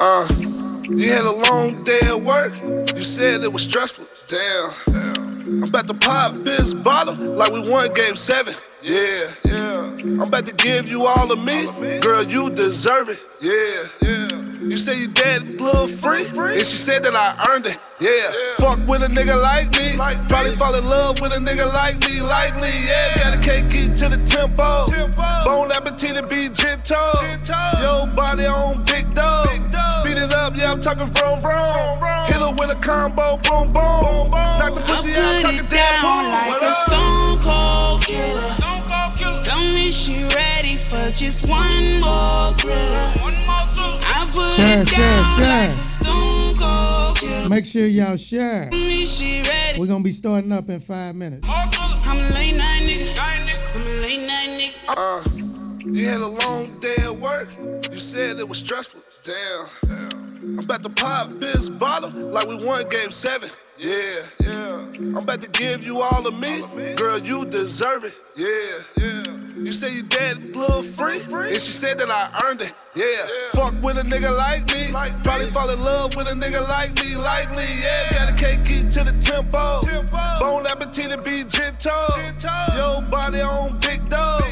Uh, you had a long day at work. You said it was stressful. Damn. Damn. I'm about to pop this bottle like we won game seven. Yeah, yeah. I'm about to give you all of me. Girl, you deserve it. Yeah, yeah. You say you dead little free, and she said that I earned it. Yeah. Fuck with a nigga like me. Probably fall in love with a nigga like me. Likely, yeah. Got a cake to the tempo. Bone appetit and be gentle. Yo, body on big dog. Speed it up, yeah, I'm talking from from. Hit her with a combo, boom, boom. Knock the pussy out, talking damn boom. like What a up? stone cold killer. Tell me she ready for just one more thriller. Put Share, it share, down share. like a stone cold killer. Make sure y'all share. Me she ready. We're gonna be starting up in five minutes. I'm a late night nigga. I'm a late night nigga. Uh, you had a long day at work. You said it was stressful. Damn. Damn. I'm about to pop this bottle like we won game seven. Yeah, yeah. I'm about to give you all of me. Girl, you deserve it. Yeah, yeah. You say you dead a little free, and she said that I earned it. Yeah. Fuck with a nigga like me. Probably fall in love with a nigga like me. Likely, yeah. Got a cake to the tempo. Bone appetit and be gentle. Yo, body on big dog.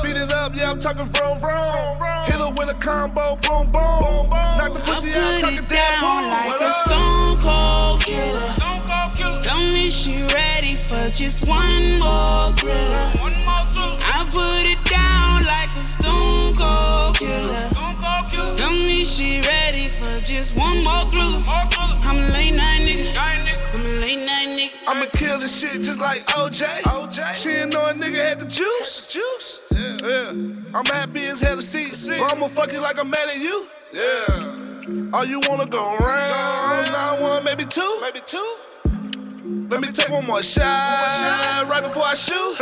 Speed it up, yeah, I'm talking from from. Hit her with a combo, boom, boom. Knock the I pussy out, put talking it damn down boom. like What a up? stone cold killer. Tell me she ready for just one more thriller. I put it down like a stone cold killer. Tell me she ready for just one more thriller. I'm a late night nigga. I'm a late night nigga. I'ma kill this shit just like OJ. OJ. She didn't know a nigga had the juice. Juice. Yeah. yeah. I'm happy as hell to see you. But I'ma fuck you like I'm mad at you. Yeah. Oh, you wanna go round? Not one, maybe two. Maybe two. Let me take one more shot, right before I shoot.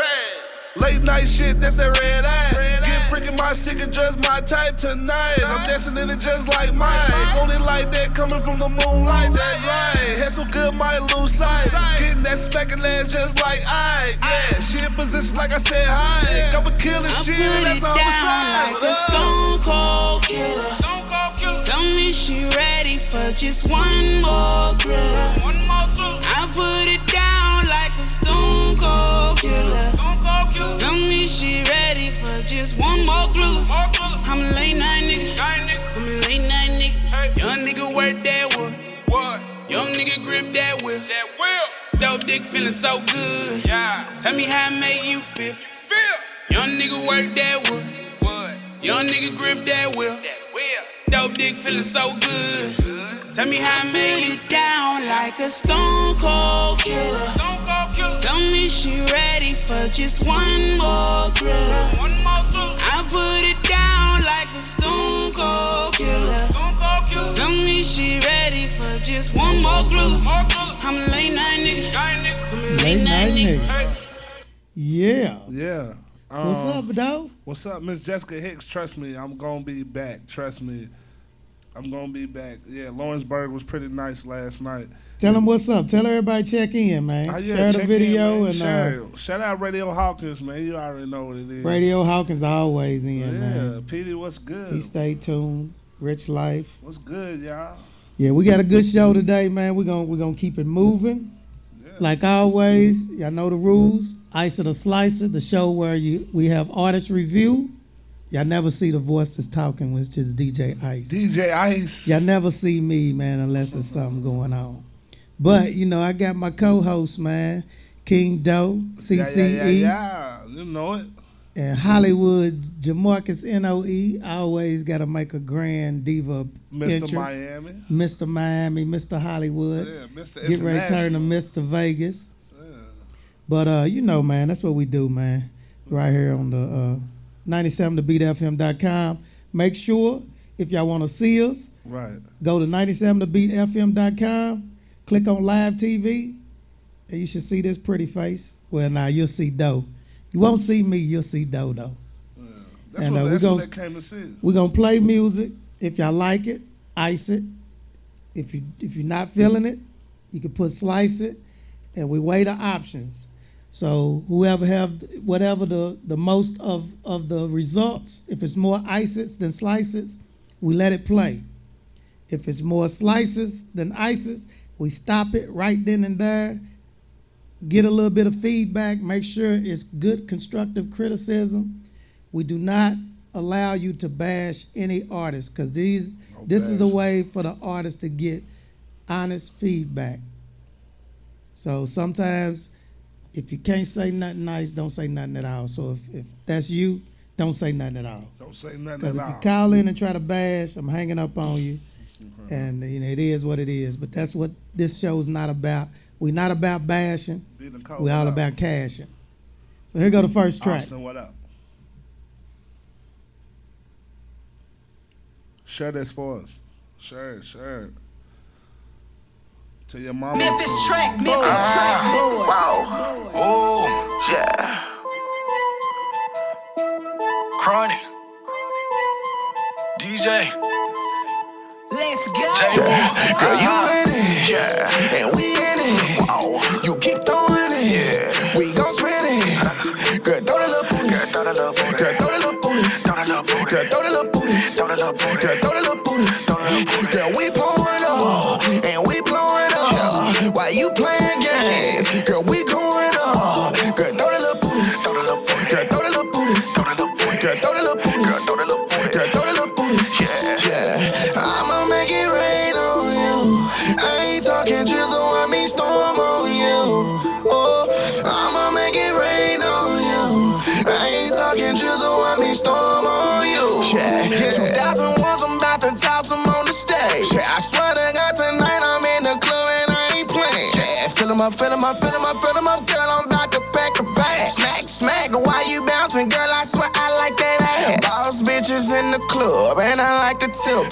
Late night shit, that's that red eye. Get freaking my secret, just my type tonight. I'm dancing in it just like mine. Only like that coming from the moonlight, that's right. Had some good, might lose sight. Getting that smacking ass just like I. Yeah, she in position like I said hi. I'ma kill this shit, and that's it a down homicide. like What a up? stone cold killer. Tell me she ready for just one more thriller. I put it down like a stone cold killer. Tell me she ready for just one more thriller. I'm a late night nigga. I'm a late night nigga. Young nigga work that wood. Young nigga grip that whip. Dope dick feeling so good. Tell me how it make you feel. Young nigga work that wood. Young nigga grip that whip. Dope dick feeling so good. Tell me how it make you down like a stone cold killer. Tell me she ready for just one more thriller. I put it down like a stone cold killer. Tell me she ready for just one more thriller. I'm a late night nigga. I'm a late, Late night, night nigga. Yeah. Yeah. Yeah. What's Um, up, dog? What's up, Miss Jessica Hicks? Trust me, I'm gonna be back. Trust me, I'm gonna be back. Yeah, Lawrenceburg was pretty nice last night. Tell them what's up. Tell everybody check in, man. Ah, yeah, Share the check in, video and uh, Share shout out Radio Hawkins, man. You already know what it is. Radio Hawkins always in, Yeah, man. Petey, what's good? He stay tuned. Rich life. What's good, y'all? Yeah, we got a good show today, man. We're gonna we're gonna keep it moving. Like always, y'all know the rules. Ice It or Slice It, the show where you we have artist review. Y'all never see the voice that's talking, which is DJ Ice. DJ Ice. Y'all never see me, man, unless there's something going on. But you know, I got my co-host, man, King Doe, Yeah, CCE, yeah, yeah, yeah. You know it. And Hollywood Jamarcus Noe. I always got to make a grand diva Mr. entrance. Miami. Mr. Miami, Mr. Hollywood. Yeah, Mr. Get ready to turn to Mr. Vegas. Yeah. But uh, you know, man, that's what we do, man. Right here on the uh, 97thebeatfm.com. Make sure if y'all want to see us, Right. go to 97thebeatfm.com, click on live TV, and you should see this pretty face. Well, now you'll see Doe. You won't see me, you'll see Dodo. though. That's And, what, uh, we that's what they came to see. We're gonna play music. If y'all like it, ice it. If you if you're not feeling it, you can put slice it, and we weigh the options. So whoever have whatever the the most of of the results, if it's more ices than slices, we let it play. If it's more slices than ices, we stop it right then and there. Get a little bit of feedback. Make sure it's good constructive criticism. We do not allow you to bash any artist because these this is a way for the artist to get honest feedback. So sometimes if you can't say nothing nice, don't say nothing at all. So if, if that's you, don't say nothing at all. Don't say nothing at all. Because if you call in and try to bash, I'm hanging up on you. And you know, it is what it is. But that's what this show's not about. We're not about bashing. Be the code We're all out. about cashing. So here go the first track. Austin, what up? Share this for us. Share it, share it. To your mama. Memphis track, Memphis ah. track, boy. Wow. Oh, yeah. Chronic. DJ. Let's go. Yeah. Girl, you uh-huh. in it. Yeah. And we in it. Wow. You keep up, fill 'em up, fill 'em up, fill 'em up, girl. I'm about to pack a bag. Smack, smack, why you bouncing, girl? I swear I like that ass. Boss bitches in the club, and I like to tip.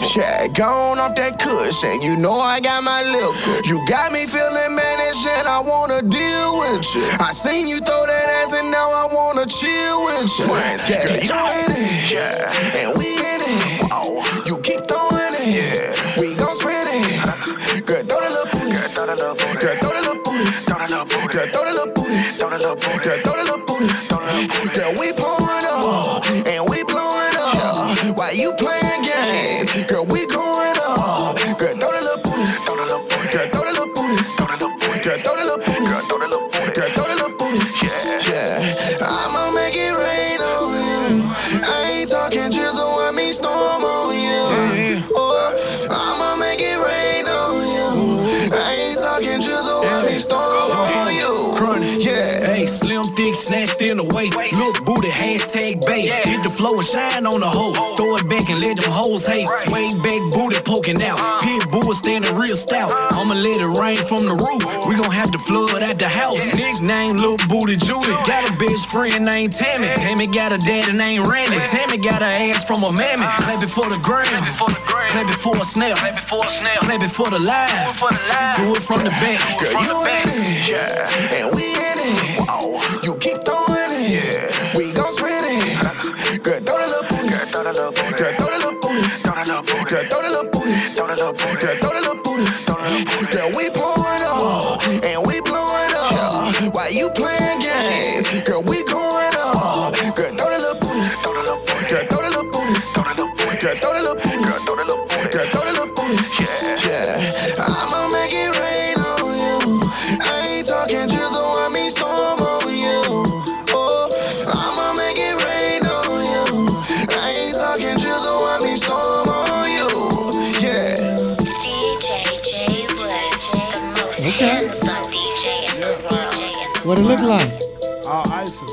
Gone off that cushion, you know I got my lip. You got me feeling managed, and I wanna deal with you. I seen you throw that ass, and now I wanna chill with you. Yeah, girl, you in it, yeah, and we in it. And shine on the hoe. Throw it back and let them hoes hate. Sway back, booty poking out. Pit bull standing real stout. I'ma let it rain from the roof. We gon' have to flood at the house. Nickname Lil Booty Judy. Got a bitch friend named Tammy. Tammy got a daddy named Randy. Tammy got her ass from a mammy. Clap it for the gram. Clap it for a snap. Clap it for the live. Do it from the back. Girl, you in it, yeah, and we in it. You look like? All ices.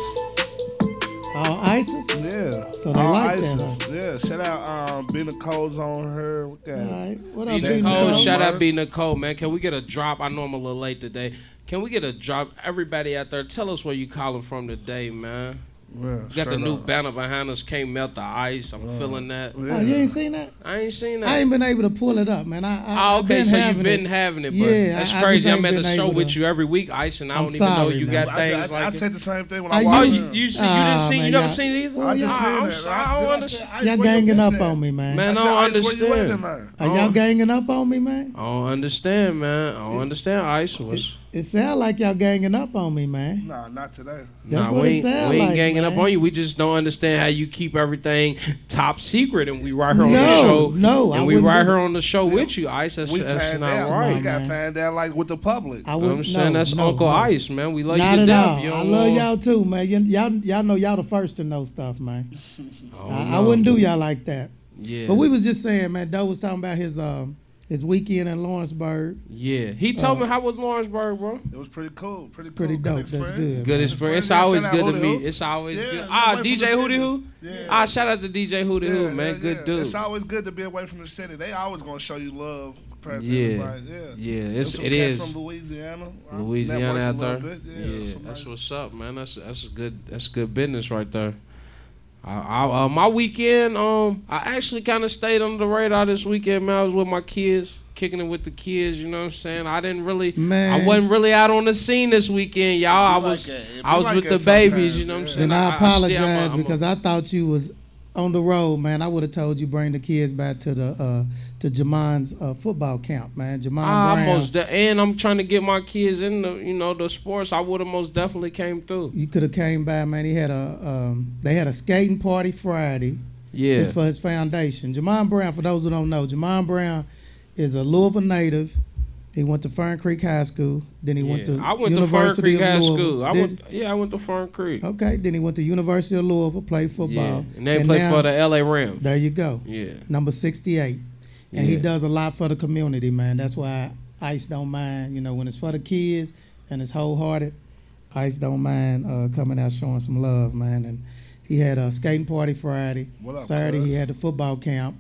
All ices? Yeah. So they All like that, ices. Yeah. Shout out um B Nicole's on her. What that? All right. What up, B. Nicole, Nicole? shout out B Nicole, man. Can we get a drop? I know I'm a little late today. Can we get a drop? Everybody out there, tell us where you calling from today, man. Yeah, got the new up. banner behind us. Can't melt the ice. I'm feeling that. Yeah. Oh, you ain't seen that? I ain't seen that. I ain't been able to pull it up, man. I, I, Oh, okay, been so having you've been it. having it, but Yeah, that's I, crazy. I am at the show able with to- you every week, Ice, and I I'm don't even know you man. got I, I, things I, like said the same thing when Oh, I you- Oh, watched you you, see, you Ah, didn't see? man, You never seen it either? I just Ah, I'm it. sorry, I don't understand. Y'all where ganging up on me, man. Man, I I don't said, Ice, where you at understand. tonight? Are y'all ganging up on me, man? I don't understand, man. I don't understand. Ice was. It sound like y'all ganging up on me, man. Nah, not today. That's nah, what we it ain't, sound we ain't like, ganging up on you. We just don't understand how you keep everything top secret, and we right here on the show. no, I and we wouldn't right do here that. on the show with you, Ice. That's, We that's not out. right. We got man. find out like with the public. I You know would what I'm saying? no, That's no, Uncle no. Ice, man. We love Not you to at death. all. You I love y'all too, man. Y'all, y'all know y'all the first to know stuff, man. Oh, I, I wouldn't do y'all like that. Yeah. But we was just saying, man. Doe was talking about his um his weekend in Lawrenceburg. Yeah. He told Uh, me how was Lawrenceburg, bro. It was pretty cool. Pretty cool. Pretty Good dope. That's good. Good man. experience. It's always good to Hootie meet. It's always Yeah, good. Ah, DJ the Hootie city. Hoo. Yeah. Ah, shout out to DJ Hootie Hoo, Yeah, man. yeah, Good dude. It's always good to be away from the city. They always gonna show you love. Yeah. Yeah. Yeah, There's it's some it cats is. from Louisiana. Louisiana out there. Yeah, Yeah, that's what's up, man. That's that's good. That's good business right there. I, I, uh, my weekend, um, I actually kind of stayed under the radar this weekend. Man, I was with my kids, kicking it with the kids. You know what I'm saying? I didn't really, Man. I wasn't really out on the scene this weekend, y'all. I was, like that. I was like with the babies. sometimes, You know what I'm saying? Then I I- I still- apologize I'm a- I'm a- because I thought you was on the road, man. I would have told you bring the kids back to the uh, to Jamon's uh, football camp, man. Jamon I Brown. almost, de- and I'm trying to get my kids in the, you know, the sports. I would have most definitely came through. you could have came by, man. He had a um, they had a skating party Friday. Yeah, It's for his foundation. Jamon Brown, for those who don't know, Jamon Brown is a Louisville native. He went to Fern Creek High School. Then he went to I went University to Fern Creek of High Louisville. School. I went, yeah, I went to Fern Creek. okay. Then he went to University of Louisville, played football. Yeah, football. and they play now- for the LA Rams. There you go. Yeah, Number sixty-eight, and he does a lot for the community, man. That's why Ice don't mind. You know, when it's for the kids and it's wholehearted, Ice don't mind uh, coming out showing some love, man. And he had a skating party Friday. What up, Saturday cuz? he had the football camp,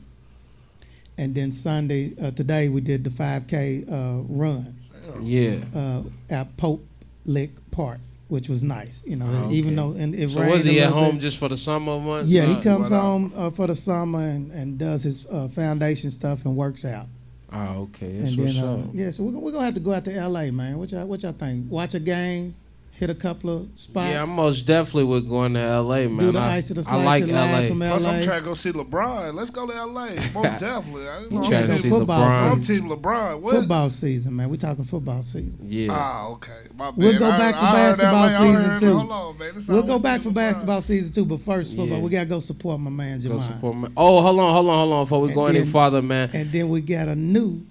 and then Sunday uh, today we did the five K uh, run yeah. uh, at Pope Lick Park, which was nice. You know, Ah, even though and it So was a he at home bit. just for the summer months? Yeah, he comes home uh, for the summer and, and does his uh, foundation stuff and works out. Oh, okay. That's and then, uh, yeah, so we're, we're gonna have to go out to L.A., man. What y'all, what y'all think? Watch a game, hit a couple of spots. Yeah, I most definitely would going to LA, man. do the I, ice of the I like and LA. from Plus, I'm trying to go see LeBron. Let's go to LA. Most definitely. I, you know, trying I'm, to see football LeBron. I'm team LeBron. What? Football season, man. We're talking football season. Yeah. Ah, okay. My We'll bad. go I- back for I basketball season, too. Hold on, man. This We'll go back for LeBron. basketball season too, but first football, Yeah. we gotta go support my man Go support my- Oh, hold on, hold on, hold on. Before we And go any farther, man. And then we got a new.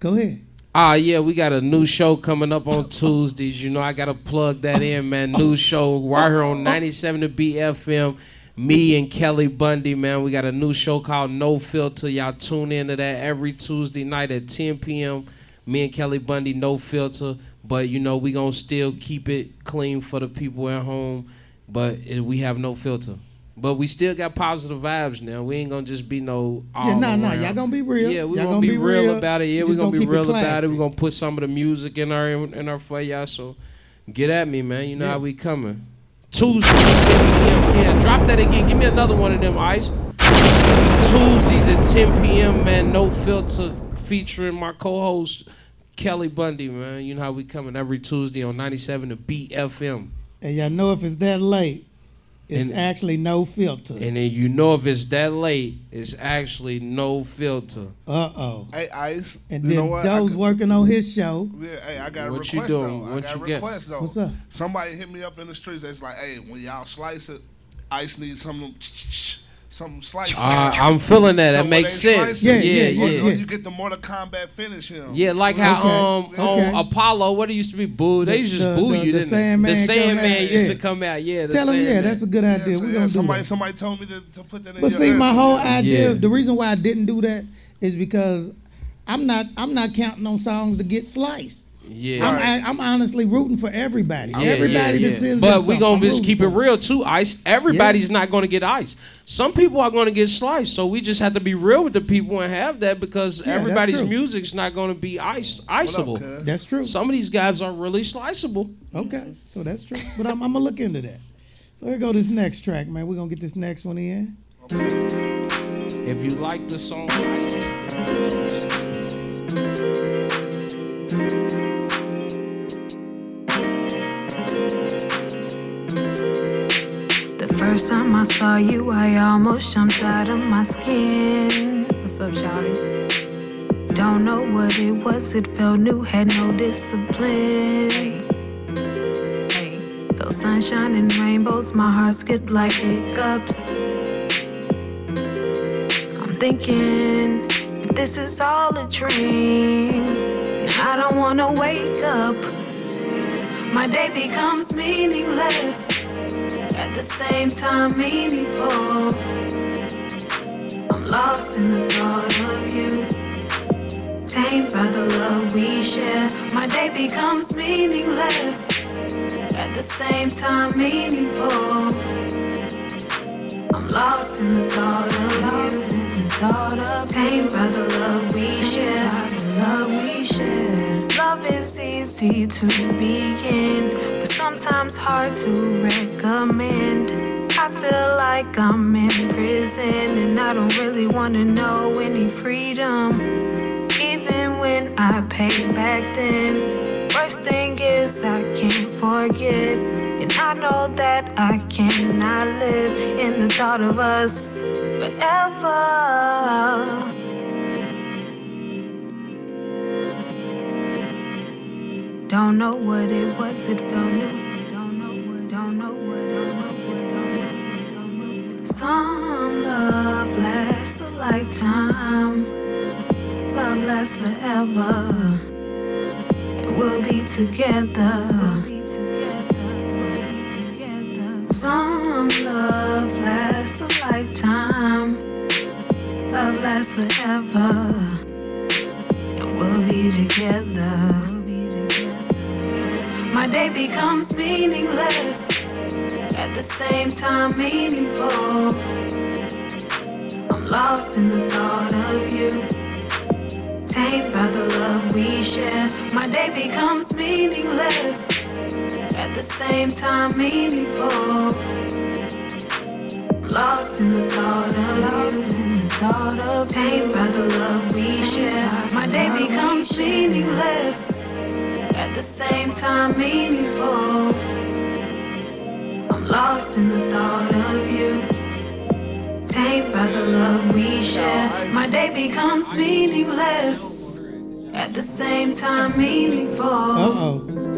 Go ahead. Ah, yeah, we got a new show coming up on Tuesdays. You know, I gotta plug that in, man. New show right here on 97 to BFM. Me and Kelly Bundy, man. We got a new show called No Filter. Y'all tune into that every Tuesday night at 10 p.m. Me and Kelly Bundy, No Filter. But you know, we gonna still keep it clean for the people at home. But we have no filter. But we still got positive vibes now. We ain't gonna just be no. All yeah, nah, nah. around. Y'all gonna be real. Yeah, we're y'all gonna, be, real, about it. Yeah, we're just gonna, be real about it. We're gonna put some of the music in our in our for y'all. So get at me, man. You know Yeah. how we coming. Tuesdays, 10 p.m. Yeah, drop that again. Give me another one of them, Ice. Tuesdays at 10 p.m. Man, no filter, featuring my co-host Kelly Bundy. Man, you know how we coming every Tuesday on 97 to BFM. And y'all know if it's that late, it's And- actually no filter. And then you know if it's that late, it's actually no filter. Uh oh. Hey, Ice. And you then know what? I Doe's could- working on his show. Yeah, hey, I got a request. What you doing? though. I What got you a get? though. What's up? Somebody hit me up in the streets. That's like, hey, when y'all slice it, Ice needs some some slice. Uh, I'm feeling that. So That when makes sense. Yeah, yeah, yeah, yeah. yeah, Or yeah. you get the Mortal Kombat finish him. Yeah, like how Okay, um okay. on Apollo, what it used to be boo. They used to just the- boo the- you, the didn't Sandman they? The come Sandman out, used yeah. to come out. Yeah, the Tell him, yeah, Sandman. that's a good idea. Yeah, We're gonna yeah, do somebody that. somebody told me to, to put that in But your see, my whole idea, Yeah. the reason why I didn't do that is because I'm not I'm not counting on songs to get sliced. Yeah. I'm, I, I'm honestly rooting for everybody. Yeah, everybody yeah, that yeah. sends But we something, gonna I'm just keep it real too. Ice. Everybody's not gonna get ice. Some people are gonna get sliced. So we just have to be real with the people and have that because that's everybody's true. music's not gonna be ice What up, iceable. That's true. Some of these guys are really sliceable. Okay, so that's true. But I'm, I'm gonna look into that. So here go this next track, man. We're gonna get this next one in. If you like the song first time I saw you, I almost jumped out of my skin. What's up, Shawty? Don't know what it was, it felt new, had no discipline. Hey, felt sunshine and rainbows, my heart skipped like hiccups. I'm thinking, if this is all a dream, then I don't wanna wake up. My day becomes meaningless, at the same time meaningful. I'm lost in the thought of you. Tamed by the love we share, my day becomes meaningless. At the same time, meaningful. I'm lost in the thought of lost in the thought of tamed by the love we share, love we share. Love is easy to begin, but sometimes hard to recommend. I feel like I'm in prison and I don't really wanna know any freedom. Even when I pay back then, worst thing is I can't forget. And I know that I cannot live in the thought of us forever. Don't know what it was, it felt new. Don't know what, know what. Some love lasts a lifetime. Love lasts forever. And we'll be together. Some love lasts a lifetime. Love lasts forever. And we'll be together. My day becomes meaningless. At the same time, meaningful. I'm lost in the thought of you. Tamed by the love we share. My day becomes meaningless. At the same time, meaningful. Lost in the thought of lost in the thought of tamed by the love we share. My day becomes meaningless. At the same time, meaningful. I'm lost in the thought of you. Tamed by the love we share. My day becomes meaningless. At the same time, meaningful. Uh-oh.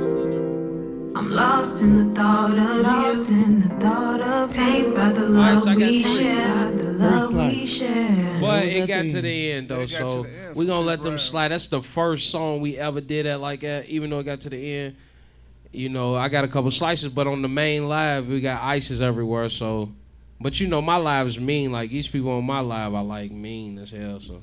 I'm lost in the thought of lost you. in the thought of tamed by the love so we share. The love we share. But it got to the end though, so end, we so gonna let them rap. slide. That's the first song we ever did at like that, even though it got to the end. You know, I got a couple slices, but on the main live we got ices everywhere. So, but you know, my live is mean. Like these people on my live, I like mean as hell. So,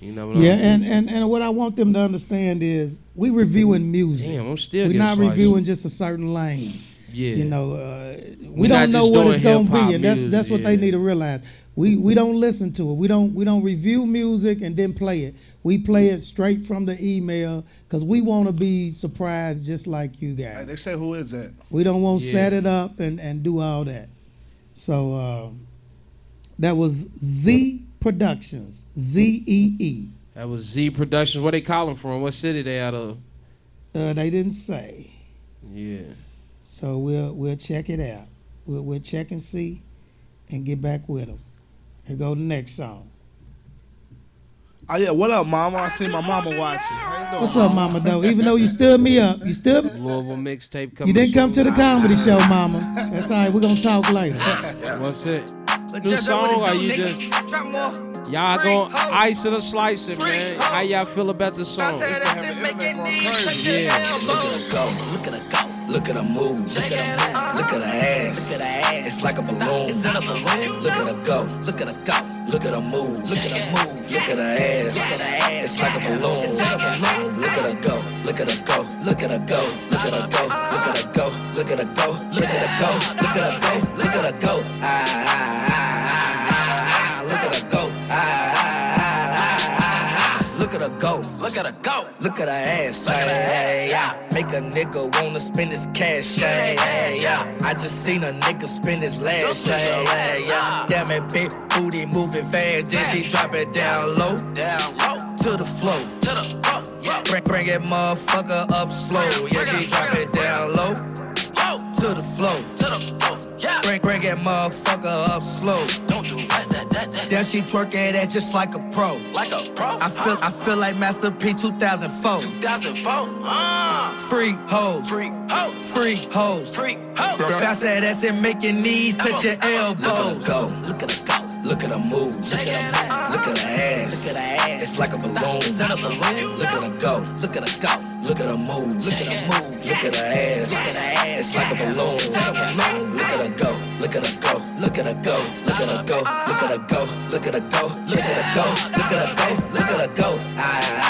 you never know. Yeah, and, and, and what I want them to understand is we reviewing music. Damn, I'm still We're getting not slices. reviewing just a certain lane. Yeah, You know, uh, we, We not don't know what it's gonna hip-hop be, and that's music, that's what they need to realize. We we don't listen to it. We don't we don't review music and then play it. We play it straight from the email because we want to be surprised just like you Hey, guys. they say who is that? We don't want to Yeah. set it up and, and do all that. So uh, that was Z Productions, Z E E. that was Z Productions. Where they calling from? What city they out of? Uh, they didn't say, Yeah. so we'll we'll check it out. We'll we'll check and see, and get back with them. Here go the next song. Oh yeah, what up, mama? I see my mama watching. Doing? What's up, Mama? Though, even though you stood me up, you stood. me. Louisville mixtape coming. You didn't come to the comedy show, Mama. That's all right. We're gonna talk later. What's it? New song or you just y'all going ice it or slice it, man? How y'all feel about the song? Yeah. Look at her go, look at her go, look move, look at her look at her ass, look at her ass. It's like a balloon. Is that a balloon? Look at her go, look at her go, look at her move, look at her move, look at her ass, look at her ass. It's like a balloon. Is that a balloon? Look at her go, look at her go, look at her go, look at her go, look at her go, look at her go, look at her go, look at her go, look at her go. Ah, ah, ah, ah, ah, go. Look at her go. Look at her ass. Yeah. Make a nigga wanna spend his cash. Ay, yeah. I just seen a nigga spend his last. Ay, ay, yeah. Ah. Damn it, big booty moving fast. Then she drop it down low. Down low. To the floor. To the floor. Yeah. Bring, bring it motherfucker up slow. Yeah, she drop it down low. To to the flow. To the flow. Yeah. Bring, bring that motherfucker up slow. Don't do that, that, that, that. Then she twerk at that just like a pro. Like a pro. I feel, I feel like Master P 2004. 2004. Uh. Free hoes. Free hoes. Free hoes. Free hoes. Bounce that ass and make your knees touch your elbows. Look at her go. Look at her. Look at her move. Look at her Look at her ass. Look at her ass. It's like a balloon. That a balloon? Look at her go. Look at her go. Look at her move. Look at her move. Look at her ass. Look at her ass. It's like a balloon. That a balloon? Look at her go. Look at her go. Look at her go. Look at her go. Look at her go. Look at her go. Look at her go. Look at her go. Look at her go. Ah,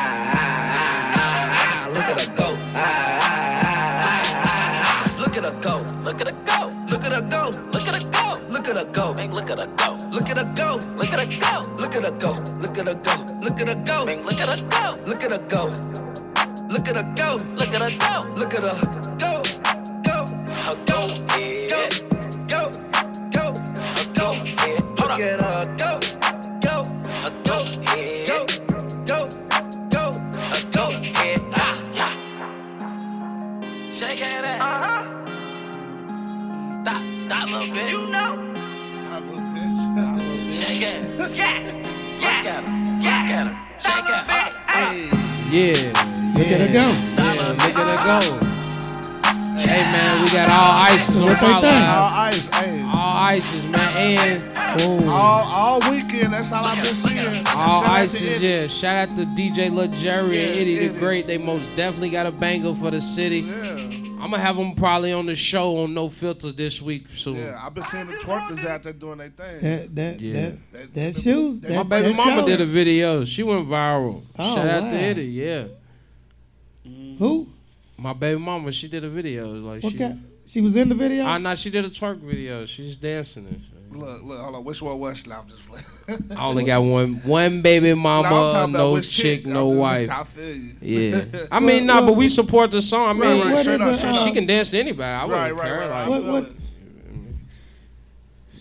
her go. Look at her go. Look at her go. Look at her go. Go. Her go. Go. Go. Go. Her go. Look at her go. Go. Her go. Go. Go. Go. Her go. Ah, yeah. Shake that ass. Uh-huh. That, that little bit. You know. Shake it. Yeah. Look at her. Look at her. Shake it. Yeah. Look at her go. Yeah, look at her go. Hey man, we got all ices on What they Follow think? All ice, hey. All ices, man, and. All, all weekend, that's all I've been seeing. all Shout out to ices. Yeah, shout out to DJ Lil Jerry and Yeah, Eddie the Great. They most definitely got a banger for the city. Yeah. I'm gonna have them probably on the show on No Filters this week soon. Yeah, I've been seeing the twerkers out there doing their thing. That that Yeah. that That- that that- shoes. that- That, My baby that mama show. did a video. She went viral. Oh, Shout out to Eddie. Yeah, Who? my baby mama. She did a video. Like What she. kind? She was in the video. Ah, nah, she did a twerk video. She's dancing. Look, look, hold on. Which one was Slam? Just playing. I only got one one baby mama, Nah, I'm no which chick, no wife. I feel you. Yeah, I mean, nah, well, but we support the song. I mean, Right, right, What straight did up, the, straight uh, she can dance to anybody. I wouldn't Right, right, care. right, like- What what?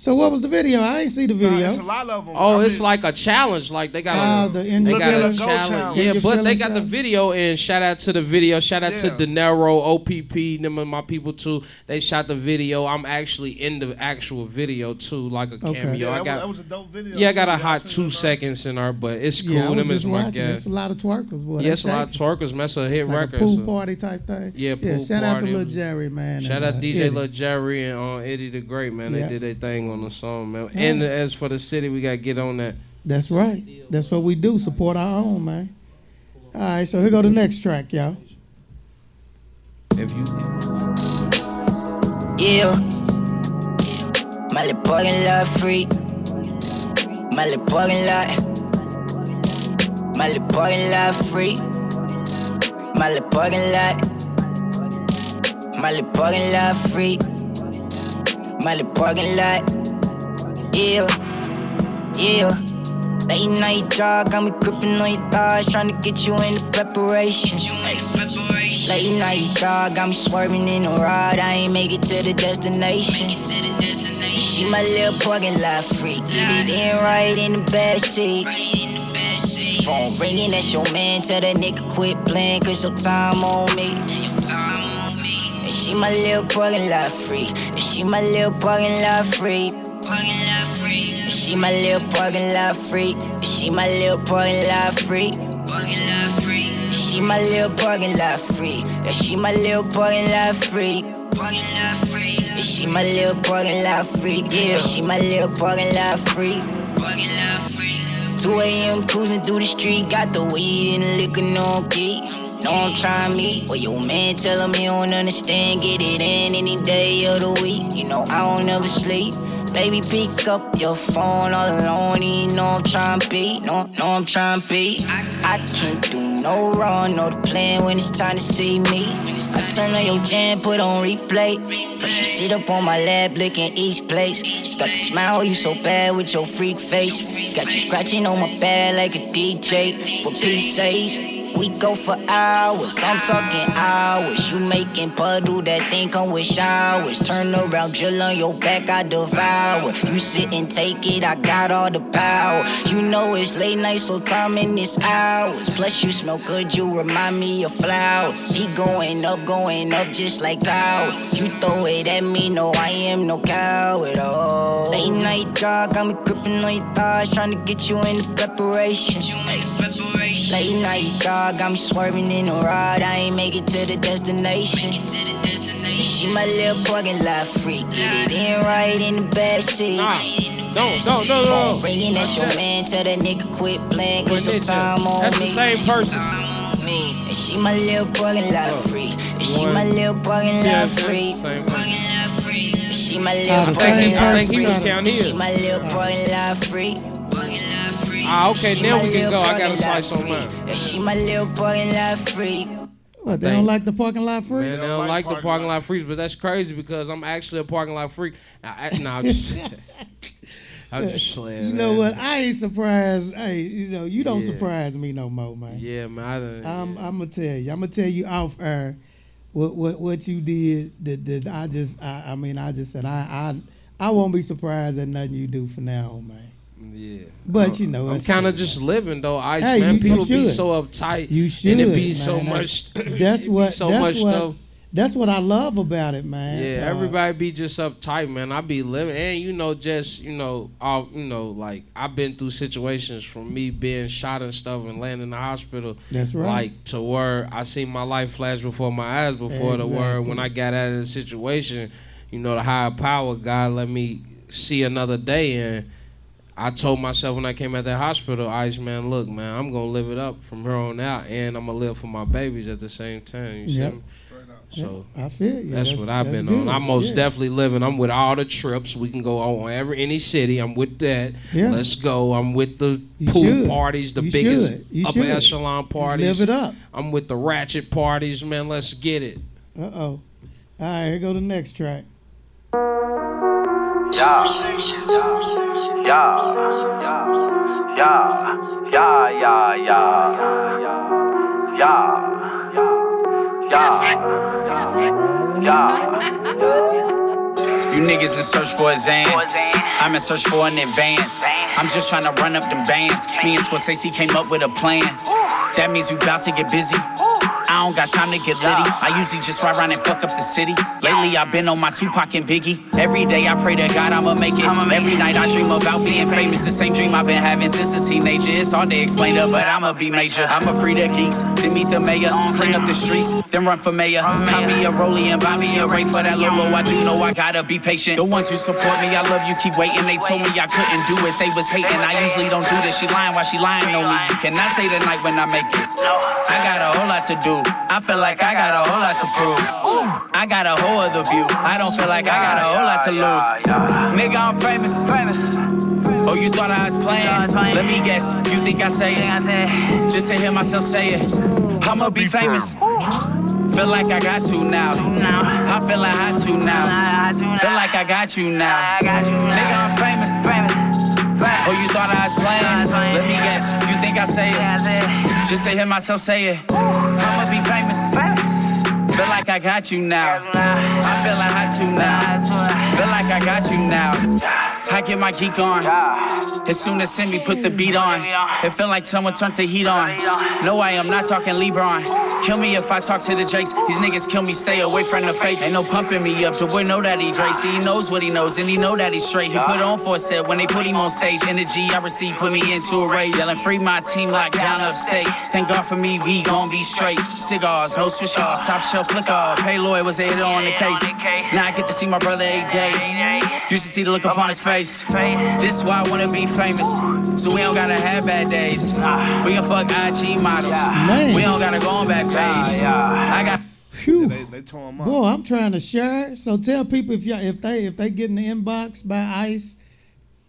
So what was the video? I ain't see the video. it's a lot of them. Oh, I it's mean, like a challenge. Like they got Ah, a, the In they got a challenge. challenge. Yeah, In but they Feelings got the video and shout out to the video. Shout out to Yeah. De Niro, OPP, them and my people too. They shot the video. I'm actually in the actual video too, like a Okay. cameo. yeah, I that, was, got that was a dope video. yeah, I got a hot two seconds in her, but it's cool. Yeah, I was them is just my watching. It's a lot of twerkers, boy. Yeah, it's a lot of twerkers. Man, that's a hit like record. a pool so- party type thing. Yeah, pool shout out to party. Lil Jerry, man. Shout and, out uh, DJ Eddie. Lil Jerry and uh, Eddie the Great, man. They did their thing on the song, man. Yeah. And as for the city, we gotta get on that. That's right. That's what we do. Support our own, man. All right, so here go the next track, y'all. If you Yeah. My little parking lot free. My little parking lot. My little parking lot free. My little parking lot. My little parking lot free. My little parking lot. Yeah. Yeah. Late night jog, got me gripping on your thighs, trying to get you into preparation. Late night jog, got me swerving in the ride, I ain't make it to the destination. She my little parking lot freak, get it in right in the backseat. Phone ringing, that's your man, tell that nigga quit playing, cause your time on me. And she my little parking lot freak, and she my little parking lot freak. She my little parking lot freak. She my little parking lot freak. She my little parking lot freak. She my little parking lot freak. She my little parking lot freak. Yeah, she my little parking lot freak. 2 a.m. cruising through the street, got the weed and the liquor, no geek. No, I'm trying me. Well, your man tell him he don't understand. Get it in any day of the week. You know, I don't ever sleep. Baby, pick up your phone all alone. You know I'm trying to be. No, no, I'm trying to be. I, I can't do no wrong. no plan when it's time to see me. I turn on your jam, put on replay. First you sit up on my lap, licking each place. Start to smile, you so bad with your freak face. Got you scratching on my back like a DJ. For peace. We go for hours, I'm talking hours. You making puddle, that thing come with showers. Turn around, drill on your back, I devour. You sit and take it, I got all the power. You know it's late night, so time in this hours. Plus you smell good, you remind me of flowers. He going up, going up just like tower. You throw it at me, no, I am no coward. Oh, late night dog, got me gripping on your thighs, trying to get you into preparation. Late night dog, got me swerving in the ride. I ain't make it to the destination. She my little parking lot freak. Get it in right in the backseat. No, no, no, no. Phone ringing, that's your man. Tell that nigga quit playing, get some time on That's me. the same person. And she my little parking lot freak. And she my little parking Yeah, lot same- freak. same person. She my Oh, little the parking same lot I freak. She my little parking lot freak. Ah, okay, She now we can go. I got a parking lot slice on mine. And she my little parking lot freak. What, they Thank- don't like the parking lot free? Man, they don't like the parking lot freaks, but that's crazy because I'm actually a parking lot freak. I, I, nah, I'm just, I'm just playing. You know man. what? I ain't surprised. Hey, you know, you don't Yeah. surprise me no more, man. Yeah, man. I done, I'm, I'm gonna tell you. I'm gonna tell you off air what what what you did. That, that I just, I, I mean, I just said I, I, I won't be surprised at nothing you do for now man. Yeah. But you know, I'm kind of just living though. I Hey, man, you- you people be so uptight. You should. And it be man. so much. That's what. So that's much what. That's what I love about it, man. Yeah, Uh, everybody be just uptight, man. I be living, and you know, just you know, all you know, like I've been through situations from me being shot and stuff and landing in the hospital. That's right. Like to where I seen my life flash before my eyes before the word when I got out of the situation, you know, the higher power God let me see another day and. I told myself when I came out that hospital, Ice man, look, man, I'm gonna live it up from here on out, and I'm gonna live for my babies at the same time. You see me? So I feel you. that's, what I've that's been on. I'm most Yeah. definitely living. I'm with all the trips. We can go on every any city. I'm with that. Yeah. Let's go. I'm with the You pool should. parties, the You biggest upper should. echelon parties. live it up. I'm with the ratchet parties, man. Let's get it. Uh oh. All right, here go the next track. Yeah. Yeah. Yeah. Yeah. Yeah. Yeah. Yeah. Yeah. Yeah. You niggas in search for a Zan. I'm in search for an advance. I'm just trying to run up them bands. Me and Scorsese came up with a plan. That means we bout to get busy. I don't got time to get litty. I usually just ride around and fuck up the city. Lately, I've been on my Tupac and Biggie. Every day I pray to God I'ma make it. Every night I dream about being famous. The same dream I've been having since a teenager. It's hard to explain it, but I'ma be major. I'ma free the geeks, then meet the mayor, clean up the streets, then run for mayor. Me a rollie and buy me a rate for that Lolo. I do know I gotta be patient. The ones who support me, I love you, keep waiting. They told me I couldn't do it, they was hating. I usually don't do this. She lying while she lying on me. Cannot stay the night when I make it. I got a whole lot to do. I feel like I got a whole lot to prove. I got a whole other view. I don't feel like I got a whole lot to lose. Nigga, I'm famous. Oh, you thought I was playing? Let me guess. You think I say it? Just to hear myself say it. I'ma be famous. Feel like I got to now. I feel like I to now. Feel like I got you now. Nigga, I'm famous. Oh, you thought I was playing? Let me guess. You think I say it? Just to hear myself say it. I'ma be famous. Feel like I got you now. I feel like I to now. Feel like I got you now. I get my geek on. As soon as Cindy put the beat on, it feel like someone turned the heat on. No, I am not talking LeBron. Kill me if I talk to the Jakes. These niggas kill me, stay away from the fake. Ain't no pumping me up. The boy know that he great. See, he knows what he knows, and he know that he's straight. He put on for a set when they put him on stage. Energy I receive put me into a rage. Yelling free my team like down upstate. Thank God for me, we gon' be straight. Cigars, no switch offs, top shelf flicker. Pay Lloyd was a hit on the case. Now I get to see my brother AJ. Used to see the look upon his face. This is why I wanna be famous. So we don't gotta have bad days. We can fuck IG models. We don't gotta go on back page. I got. Phew. They, they tore him up. Boy, I'm trying to share. So tell people if y'all if they if they get in the inbox by ICE,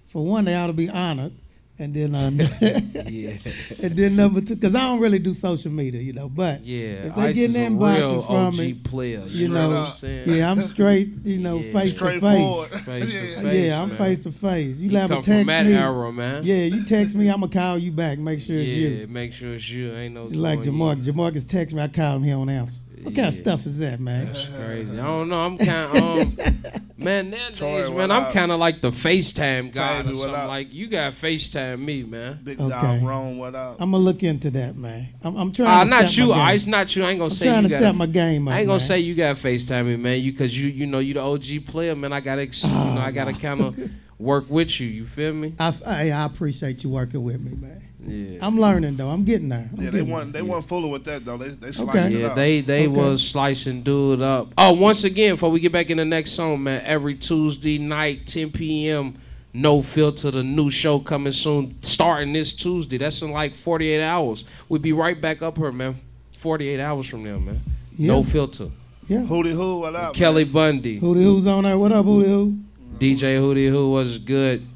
for one, they ought to be honored. And then uh, Yeah. and then number two, because I don't really do social media, you know. But Yeah, if they get in real inboxes from OG me, player, you you know, know what I'm saying? yeah, I'm straight, you know, Yeah. face to Straightforward. face. Face to Yeah, I'm man. face to face. You You have a come text from that me. era, man. Yeah, you text me, I'm gonna call you back. Make sure it's Yeah, you. make sure it's you. Ain't no like going Jamarcus. Jamarcus text me, I call him, he don't answer. What kind of stuff is that, man? That's crazy. I don't know. I'm kind of, um, man, nowadays, Tori, man, I'm kind of like the FaceTime guy or something. Like, you got FaceTime me, man. Big Okay. dog Rome, what up? I'm gonna look into that, man. I'm, I'm trying. Ah, to not step you, my game. Ice. Not you. I ain't gonna I'm say trying you to got. step my game up. I ain't gonna man. say you got FaceTime me, man. You cause you you know you the OG player, man. I gotta ex- you know I gotta kind of work with you. You feel me? I, I, I appreciate you working with me, man. Yeah. I'm learning though. I'm getting there. I'm Yeah, they getting weren't they weren't fooling with that though. They they sliced Okay. it Yeah, up. they they Okay. was slicing dude up. Oh, once again, before we get back in the next song, man, every Tuesday night, 10 p.m. No filter, the new show coming soon, starting this Tuesday. That's in like 48 hours. We'll be right back up here, man. 48 hours from now, man. Yeah. No filter. Yeah. Hootie Who, what up? Kelly Bundy, Hootie who's on there? What up, Hootie who? DJ Hootie, who was good.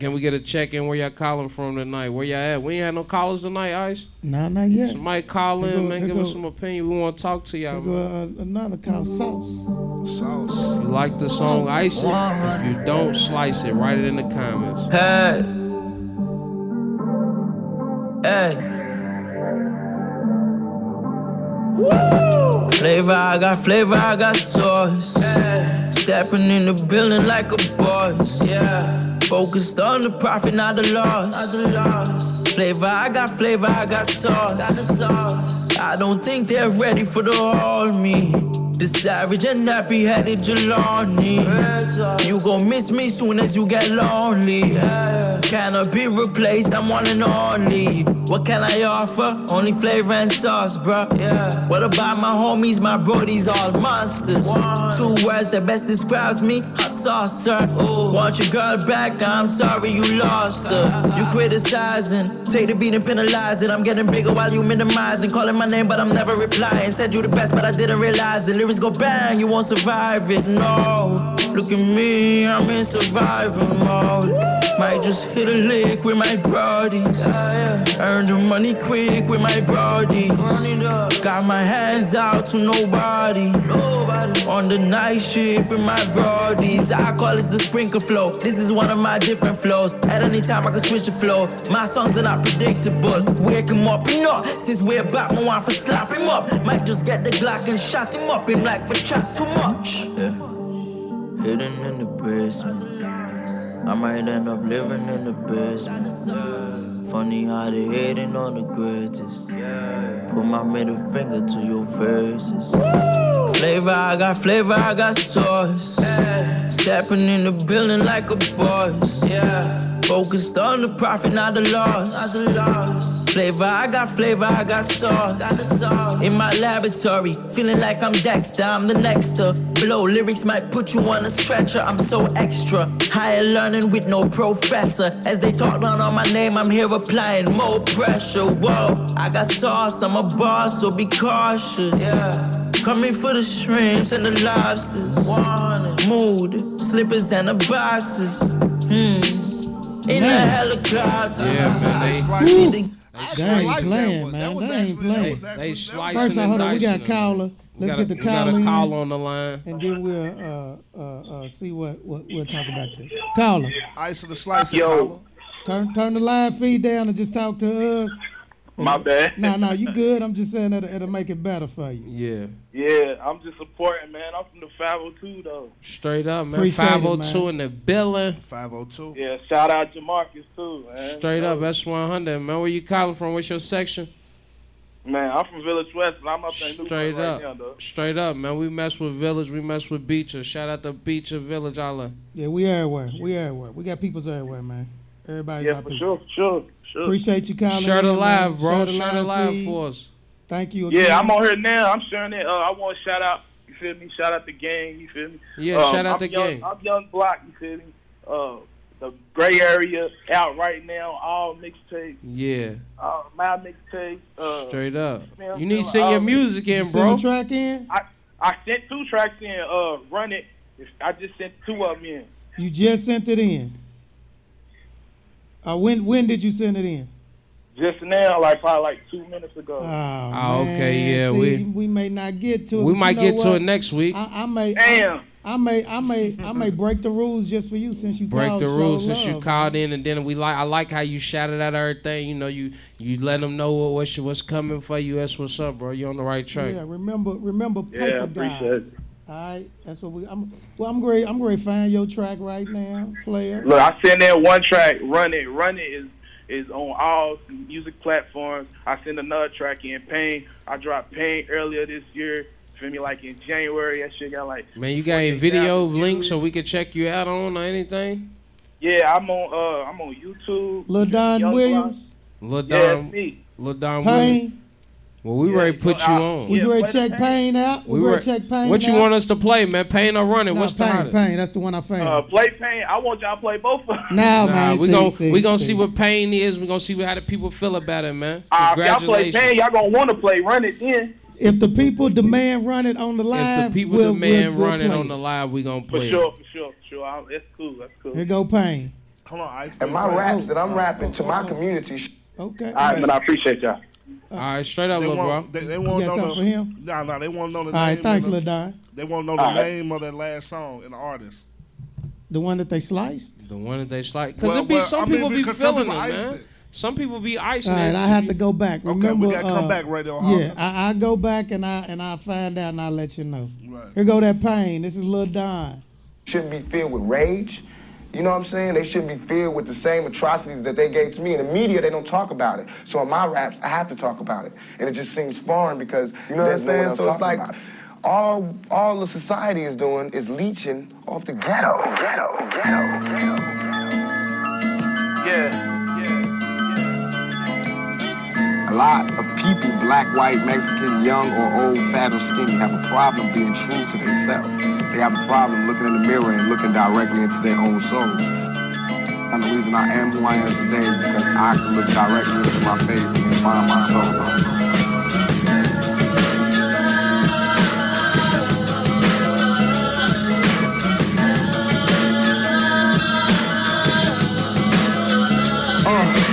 Can we get a check in where y'all calling from tonight? Where y'all at? We ain't had no callers tonight, Ice. Nah, not yet. Somebody call There in, go- man. Give go- us some opinion. We want to talk to y'all. There man. go, uh, another called Sauce. Sauce. If you like the song Ice It, if you don't slice it, write it in the comments. Hey. Hey. Woo! Flavor, I got flavor, I got sauce. Stepping in the building like a boss. Yeah. Focused on the profit, not the loss. Not the loss. Flavor, I got flavor, I got sauce. Got the sauce. I don't think they're ready for the all me. The savage and nappy headed Jelani. You gon' miss me soon as you get lonely. Cannot be replaced, I'm one and only. What can I offer? Only flavor and sauce, bruh. What about my homies, my brodies, all monsters? Two words that best describes me, hot sauce, sir. Want your girl back, I'm sorry you lost her. You criticizing, take the beat and penalize it. I'm getting bigger while you minimizing. Calling my name, but I'm never replying. Said you the best, but I didn't realize it. Go bang, you won't survive it, no. Look at me, I'm in survival mode. Might just hit a lick with my brodies. Earn the money quick with my brodies. Got my hands out to nobody. On the night shift with my brodies. I call it the sprinkle flow. This is one of my different flows. At any time I can switch the flow. My songs are not predictable. Wake him up, you know. Since we're back, my wife for slap him up. Might just get the Glock and shot him up. Like for chat too much. Yeah. Hidden in the basement. I might end up living in the basement. Funny how they hating on the greatest. Put my middle finger to your faces. Flavor, I got flavor, I got sauce. Stepping in the building like a boss. Focused on the profit, not the loss. Flavor, I got flavor, I got sauce. In my laboratory, feeling like I'm Dexter, I'm the next to blow. Lyrics might put you on a stretcher, I'm so extra. Higher learning with no professor. As they talk down on my name, I'm here applying more pressure. Whoa, I got sauce, I'm a boss, so be cautious. Coming for the shrimps and the lobsters. Mood, slippers and the boxes. Hmm. In a helicopter. Yeah, man, they- See the They ain't playing, man. They ain't playing. They slicing First, and hold on. We got dicing a caller. Let's get a- the we got a in, caller on the line. and then we'll uh, uh, uh, see what, what we'll talk about this. Caller, Ice of the slice. Yo. turn turn the live feed down and just talk to us. My bad. No, no, you good. I'm just saying it'll, it'll make it better for you. Yeah. Yeah, I'm just supporting, man. I'm from the 502 though. Straight up, man. Appreciate it, 502 man. Oh in the building. 502. Yeah, shout out to Marcus too, man. Straight up, that's 100, man. Where you calling from? What's your section? Man, I'm from Village West, and I'm up in Newport Straight right up. now, though. Straight up, man. We mess with Village. We mess with Beecher. Shout out to Beecher Village Island. Yeah, we everywhere. We everywhere. We got peoples everywhere, man. Everybody's Yeah, our for people. sure, sure, sure. Appreciate you calling Share the in, live, man. bro. the Share the live for us. Thank you again. Yeah, I'm on here now. I'm sharing it. Uh, I want to shout out. You feel me? Shout out the gang. You feel me? Yeah, Um, shout out I'm the young, gang. I'm Young Block. You feel me? Uh, the Gray Area out right now. All mixtape. Yeah. Uh, my mixtape. Uh, Straight up. man, You need to feel send your all- music in, Send bro. the track in. I I sent two tracks in. Uh, run it. I just sent two of them in. You just sent it in. Uh, when when did you send it in? Just now, like probably like two minutes ago. Oh, Ah, okay, yeah, See, we- we may not get to it. We but you might know get to it next week. I, I may. Damn. I may, I may, I may, I may break the rules just for you since you break called the show rules since you called in, and then we like. I like how you shouted out everything. You know, you you let them know what what's, what's coming for you. That's what's up, bro. You're on the right track. Yeah, remember, remember, Yeah, paper appreciate guy. It. All right, that's what we. I'm well. I'm great. I'm great. Find your track right now, player. Look, I send that one track, Run It. Run It is is on all music platforms. I send another track in Pain. I dropped Pain earlier this year. Feel me? Like in January, that shit got like Man, you got any video links so we can check you out on or anything? yeah. I'm on uh I'm on YouTube. Lil Don Young Williams. Lil Yeah, Don, me. Lil Don Williams. Well, we ready to put you on. We Yeah, ready to check Pain out. We, We ready to check Pain what you out. want us to play, man? Pain or running? Nah, What's the Pain, hottest? Pain. That's the one I found. Uh, play Pain. I want y'all to play both of them. now, Nah, man. we see, gon' see, we gonna see. see what pain is. We gonna see how the people feel about it, man. Uh, if y'all play Congratulations. Pain, y'all gonna want to play Run It then. If the people demand run it on the live, if the people we'll, demand we'll, we'll running play on the live, we gonna For play it. sure, for sure, for sure. I, that's cool. That's cool. Here go Pain. Hold on, Ice. And my raps that I'm rapping to my community. Okay. All right, man. I appreciate y'all. All right, straight up, They little bro. they, they want to know something the, for him? Nah, nah, they want to know the All right, name. thanks, of Lil the, Don. They want to know the All right. name of that last song and the artist. The one that they sliced. The one that they sliced. cause Well, it be well, some I mean, people be feeling it, people iced man. it. Some people be icing All right, it. I have to go back. Okay, Remember, we gotta come uh, back radio. Yeah, I, I go back and I and I find out and I let you know. Right. Here go that pain. This is Lil Don. shouldn't be filled with rage. You know what I'm saying? They shouldn't be filled with the same atrocities that they gave to me. In the media, they don't talk about it. So in my raps, I have to talk about it. And it just seems foreign because, you know what I'm There's no saying? So it's like it. all all the society is doing is leeching off the ghetto. Ghetto, ghetto, ghetto. Yeah. A lot of people, black, white, Mexican, young or old, fat or skinny, have a problem being true to themselves. They have a problem looking in the mirror and looking directly into their own souls. And the reason I am who I am today is because I can look directly into my face and find my soul.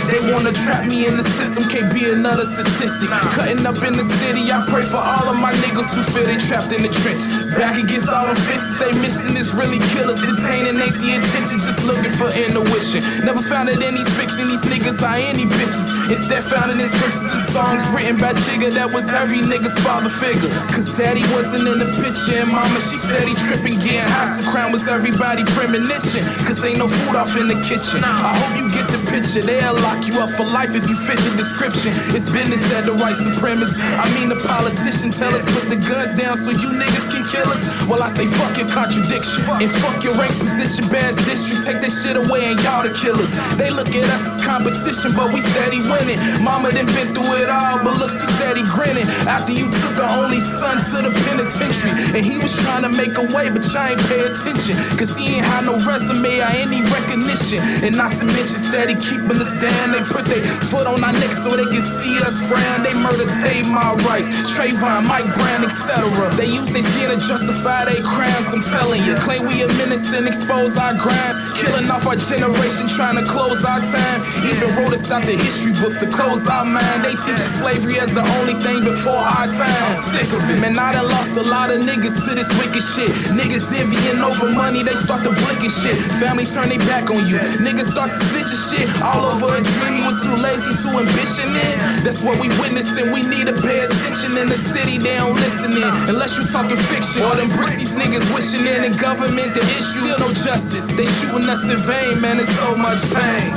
They wanna trap me in the system, can't be another statistic. Cutting up in the city, I pray for all of my niggas who feel they trapped in the trenches. Back against all them fences, they missing is really killers. Detaining ain't the intention, just looking for intuition. Never found it in these fiction, these niggas are any bitches. Instead, found in scriptures and songs written by Jigga that was every nigga's father figure. Cause daddy wasn't in the picture, and mama, she steady tripping, getting high. So crown was everybody premonition. Cause ain't no food off in the kitchen. I hope you get the picture. They'll lock you up for life if you fit the description. It's business at the white supremacist. I mean, the politician tell us put the guns down so you niggas can kill us. Well, I say fuck your contradiction. And fuck your rank position, Bass District. Take that shit away and y'all the killers. They look at us as competition, but we steady winning. Mama done been through it all, but look, she steady grinning. After you took her only son to the penitentiary. And he was trying to make a way, but y'all ain't pay attention. Cause he ain't had no resume or any recognition. And not to mention steady keeping us down. They put their foot on our neck so they can see us frown. They murder Tamir Rice, Trayvon, Mike Brown, etc. They use their skin to justify their crimes. I'm telling you, claim we a menace and expose our grind. Killing off our generation, trying to close our time. Even wrote us out the history books to close our mind. They teach us slavery as the only thing before our time. I'm sick of it. Man, I done lost a lot of niggas to this wicked shit. Niggas envying over money, they start to blick and shit. Family turn their back on you. Niggas start to snitch and shit. All over a dream, was too lazy to ambition it. That's what we witnessing. We need to pay attention in the city, they don't listen in. Unless you talking fiction. All them bricks these niggas wishing in the government, the issue. Still no justice. They shooting us in vain, man. It's so much pain.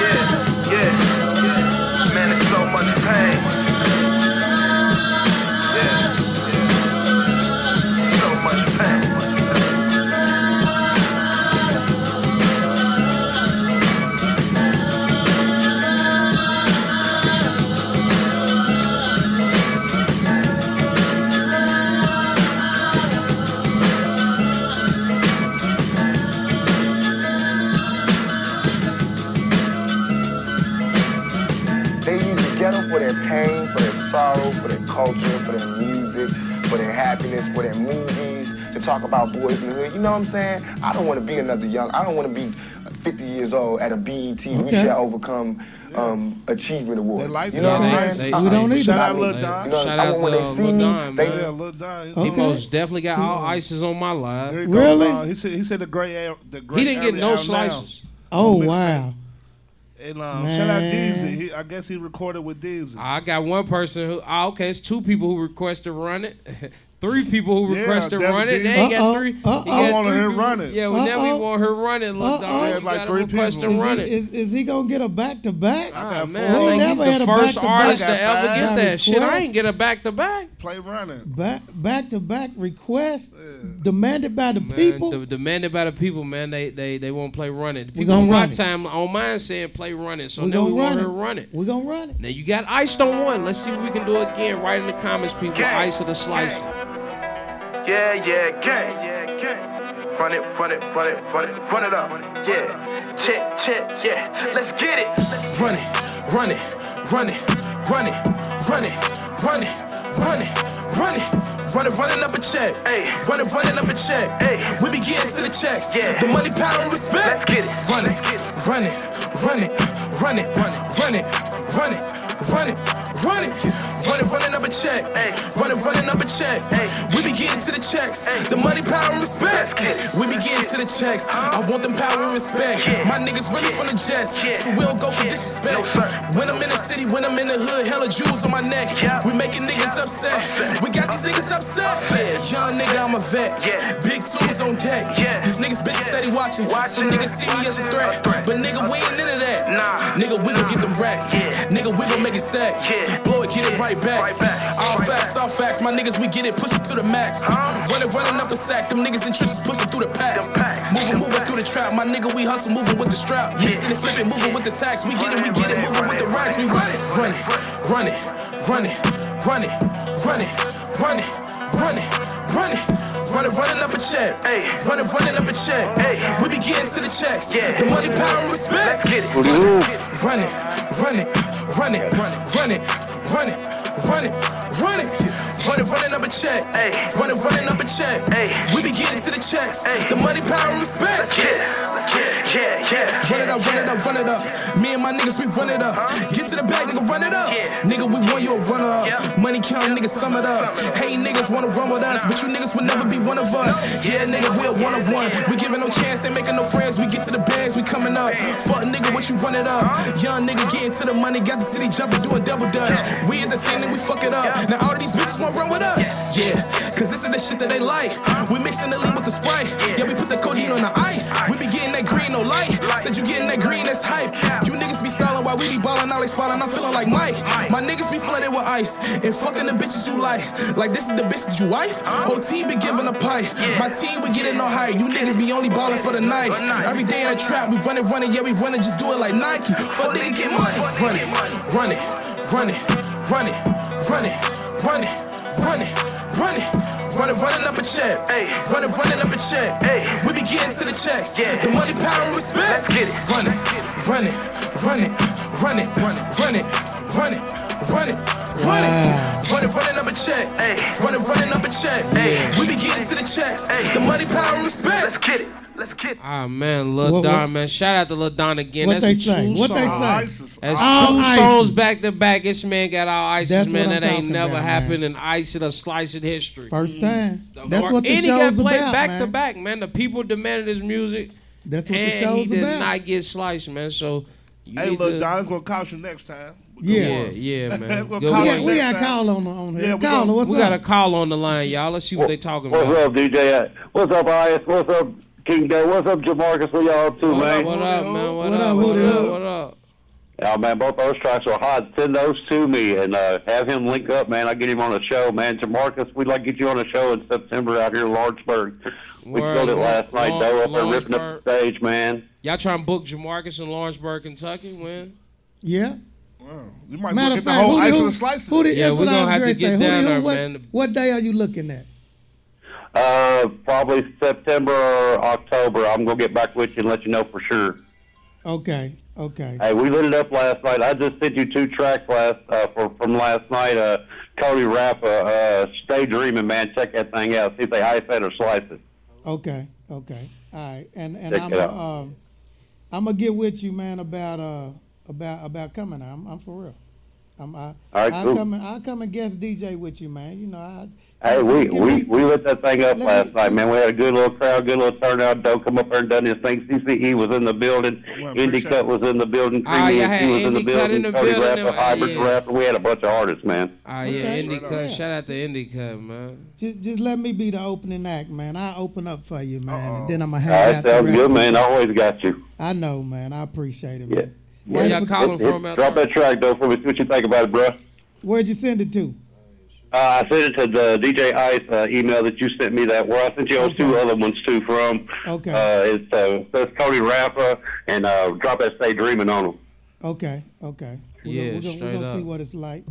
Yeah, yeah. Talk about boys in the hood. You know what I'm saying? I don't want to be another young, I don't want to be 50 years old at a BET. We Okay. shall overcome um, achievement awards. like you know what I'm saying? they- Uh-uh. We don't either. Shout out I Lil Don. You know, Shout I out want when to, they uh, see Lil me, Don, they. Yeah, Lil Don. He Okay. most definitely got all ices on my live. There you go, Really? Lon. He said he said the great air- the great He didn't get no slices. Oh wow. And um, shout out Man. Deezy. He, I guess he recorded with Deezy. I got one person who. Oh, okay, it's two people who requested to run it. Three people who Yeah, requested Devin run it. They ain't Uh-oh, got three. uh-oh. he I got wanted three her people. run it. Yeah, well, now we Uh-oh. want her running. Look, Uh-oh. dog. Yeah, You like gotta three request people. to Is run he, it. is, is he gonna get a back to back? Ah, We man, I think never he's had the a first back-to-back. artist to ever get that shit. I ain't get a back to back. Play running. Back back to back request demanded by the people. Man, de- demanded by the people, man. They they they won't play running. The We people gonna run it. time on mine saying play running, so we now we gonna want run her it. to run it. We gonna run it. Now you got iced on one. Let's see what we can do again. Write in the comments, people. Ice or the slice. Yeah, yeah, gang. Run it, run it, run it, run it, run it up. Yeah, check, check, yeah. Let's get it. Run it, run it, run it, run it, run it, run it, run it, run it. Run it, running up a check. Hey. Run it, running up a check. Hey. We be getting to the checks. Yeah. The money, power, and respect. Let's get it. Run it, run it, run it, run it, run it, run it, run it, run it, run it. Run it, running up check. Hey. Run it, running up a check. We be getting to the checks. The money, power, and respect. We be getting to the checks. I want them power and respect. My niggas really from the jets, so we don't go for disrespect. When I'm in the city, when I'm in the hood, hella jewels on my neck. We making niggas upset. We got these niggas upset. Young nigga, I'm a vet. Big tools on deck. These niggas bitches steady watching. Some niggas see me as a threat. But nigga, we ain't into that. Nah. Nigga, we gon' get them racks. Nigga, we gon' make it stack. Blow it, get it right back. Right back. All Right facts, all facts. My niggas, we get it, push it to the max. Running, running up a sack. Them niggas in trenches pushing through the packs. Moving, moving through the trap. My nigga, we hustle, moving with the strap. Mixing and flipping, moving with the tax. We get it, we get it, moving with the racks. We run it, run it, run it, run it, run it, run it, run it, run it, run it. Run it, running up a check. Hey. Run it, running up a check. Hey. We be getting to the checks. Yeah. The money, power, and respect. Let's get it. Run it, run it, run it, run it, run it, run it, run it, run it. Run it, running up a check. Hey. Run it, running up a check. Hey. We be getting to the checks. Hey. The money, power, and respect. Let's get. Let's get. Yeah, yeah. Run it up, run it up, run it up. Me and my niggas, we run it up. Get to the bag, nigga, run it up. Yeah. Nigga, we want you a runner up. Money count, niggas, sum it up. Hey, niggas wanna run with us, but you niggas would never be one of us. Yeah, nigga, we're one of one. We giving no chance, ain't making no friends. We get to the bags, we coming up. Fuck nigga, what you run it up? Young nigga getting to the money, got the city jumping, doing double dutch. We at the scene and we fuck it up. Now all of these bitches wanna run with us. Yeah, cause this is the shit that they like. We mixing the lean with the sprite. Yeah, we put the codeine on the ice. We be getting that green, no light. Said you getting that green, that's hype. While we be ballin', out like spotting. I'm feeling like Mike. My niggas be flooded with ice and fucking the bitches you like. Like this is the bitch that you wife. Whole team be giving a pipe. My team we getting no height. You niggas be only ballin' for the night. Every day in the trap, we running, running, yeah, we running, just do it like Nike. Fuck nigga get money. Run it, run it, run it, run it, run it, run it, run it, run it. Running, running up a check. Hey. Running, running up a check. Hey. We be getting to the checks. Yeah. The money, power, and respect. Let's get it. Run it, run it, run it, run it, run it, run it, run it, run it. running. Running, running up a check. Running, running up a check. We be getting to the checks. The money, power, and respect. Let's get it. Let's get it. Ah man, Lil What- Don, what- man. Shout out to Lil Don again. What That's they two say? What they songs. say? That's All two ices. songs back to back. This man got all ices, That's man. That ain't never about, happened man. in ice or slice in history. First time. The That's Lord- what the and he got show's played about, back man. to back, man. The people demanded his music, That's what the and he show's did about. not get sliced, man. So you Hey, need look, to- Don, it's gonna cost you next time. Yeah. yeah, yeah, man. It's gonna Good cost we one. got, we got Next time. call on on here. Yeah, we Caller, gonna- what's we up? got a call on the line, y'all. Let's see what they talking What's about. up, DJ? What's up, IS? What's up, King Day? What's up, Jamarcus? What y'all up to, What man? up, what up, man? What, What up, up, what what up, up? what up? Yeah, man, both those tracks are hot. Send those to me and uh, have him link up, man. I'll get him on a show, man. Jamarcus, we'd like to get you on a show in September out here in Lawrenceburg. We Word, killed it Law- last night, Law- though, up there ripping up the stage, man. Y'all trying to book Jamarcus in Lawrenceburg, Kentucky? When? Yeah. Wow. You might as well Matter get of the fact, whole who, ice who, and slices. who did, Yeah, we what I gonna was have to get say. Down did, there, who, what, man. what day are you looking at? Uh, probably September or October. I'm going to get back with you and let you know for sure. Okay, okay. Hey, we lit it up last night. I just sent you two tracks last uh, for, from last night. Uh, Cody Rappa, uh, Stay Dreaming, man. Check that thing out. See if they ice it or slice it. Okay, okay. All right. And and Check I'm uh, um I'm gonna get with you, man, about uh about about coming. I'm I'm for real. I'm I, All right, I'll cool. come and I'll come and guest DJ with you, man. You know I. Hey, we, we, we lit that thing up let last me- night, man. We had a good little crowd, good little turnout. Doe come up there and done his thing. CCE was in the building. Indy Cut was in the building. Ah, yeah, I Creamy had was in the Indy Cut in building. the Cody building. Rapper, Hybrid Yeah. Rapper. We had a bunch of artists, man. Ah, yeah, Okay. Indy Straight Cut. Shout out to Indy Cut, man. Just just let me be the opening act, man. I open up for you, man, and then I'm gonna All hang right, out. sounds good, man. I always got you. I know, man. I appreciate it, man. Where y'all Thanks for- calling from out Drop that track, though, for me. See what you think about it, bro. Where'd you send it to? Uh, I sent it to the DJ Ice uh, email that you sent me that where I sent you those two other ones too from. Okay. Uh, it's uh, that's Cody Rapper and uh, drop that stay dreaming on them. Okay, okay. We're Yeah, gonna, we're gonna, we're gonna see what it's like.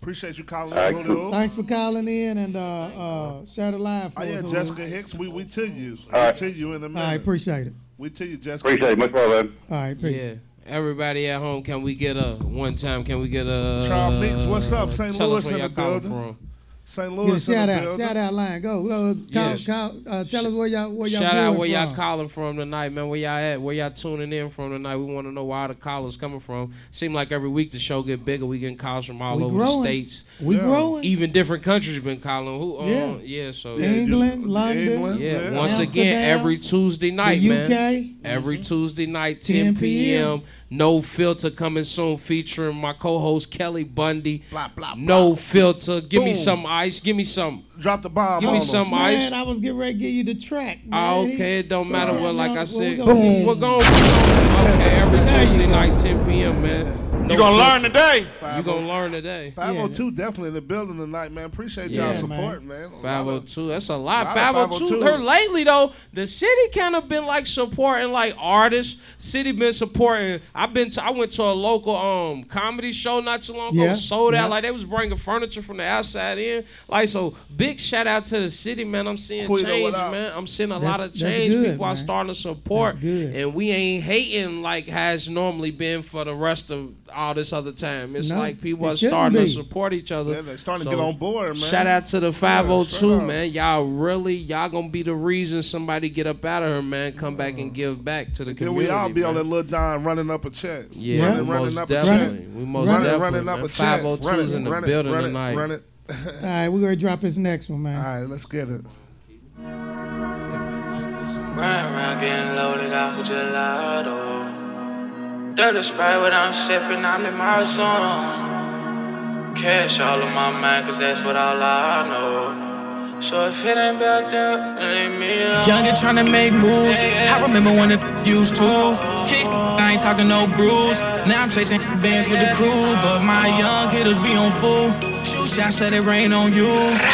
Appreciate you calling All right, in, cool. Thanks for calling in and uh uh share the line for Oh, yeah, us. Julio. Jessica Hicks, we, we to you. All right. We to you in a All minute. right, appreciate it. We to you, Jessica. Appreciate it. Much love, man. All right, peace. Yeah. Everybody at home, can we get a one time? Can we get a Charles Meeks, what's up? Uh, St. Louis in the building. From. St. Get a Louis shout out, building. shout out line. Go, go call, Yeah. call, uh, tell us where y'all where y'all Shout out viewing where y'all calling from tonight, man. Where y'all at? Where y'all tuning in from tonight? We want to know where all the callers coming from. Seem like every week the show get bigger. We getting calls from all We over growing. the states. We Yeah. growing. Even different countries been calling. Who? Uh, Yeah. yeah. So England, London, Yeah. Once again, every Tuesday night, the man. UK. Every Tuesday night, 10 10 p.m. No filter coming soon, featuring my co-host Kelly Bundy. Blah, blah, blah. No filter. Give me some ice. Give me some. Drop the bomb. Give on me them. some Man, ice. I was getting ready to give you the track. Ah, Man. okay, it don't matter what. Like I said, gonna get- we're going. Okay, every Tuesday night, 10 p.m. Man. No You gonna learn today? You gonna learn today. 502 definitely in the building tonight, man. Appreciate y'all Yeah, support, man. 502. That's a lot. lot 502. 502. Her lately though, the city kind of been like supporting like artists. City been supporting. I've been. To, I went to a local um comedy show not too long ago. Yeah, Sold out. yeah. Like they was bringing furniture from the outside in. Like so, big shout out to the city, man. I'm seeing Quito, change, man. I'm seeing a That's- lot of change. good, People are starting to support, That's good. and we ain't hating like has normally been for the rest of all this other time. It's No, like people it are starting be. to support each other. Yeah, they're starting to get on board, man. Shout out to the 502, straight up. Oh man. Y'all really, y'all gonna be the reason somebody get up out of her, man. Come back and give back to the Here community. we all be on that little dime running up a check. Yeah, running, we running most up definitely. a check. We most running, definitely, running up man. a check. 502's Run it, in the run building run tonight. Run it. All right, we're gonna drop his next one, man. All right, let's get it. Run around getting loaded off of gelato. Dirty Sprite, what I'm sipping, I'm in my zone. Cash all of my mind, cause that's what all I know. So if it ain't about them, then leave me alone. Younger tryna make moves. I remember when it used to kick. I ain't talking no bruise. Now I'm chasing bands with the crew, but my young hitters be on full. Shoot shots, let it rain on you.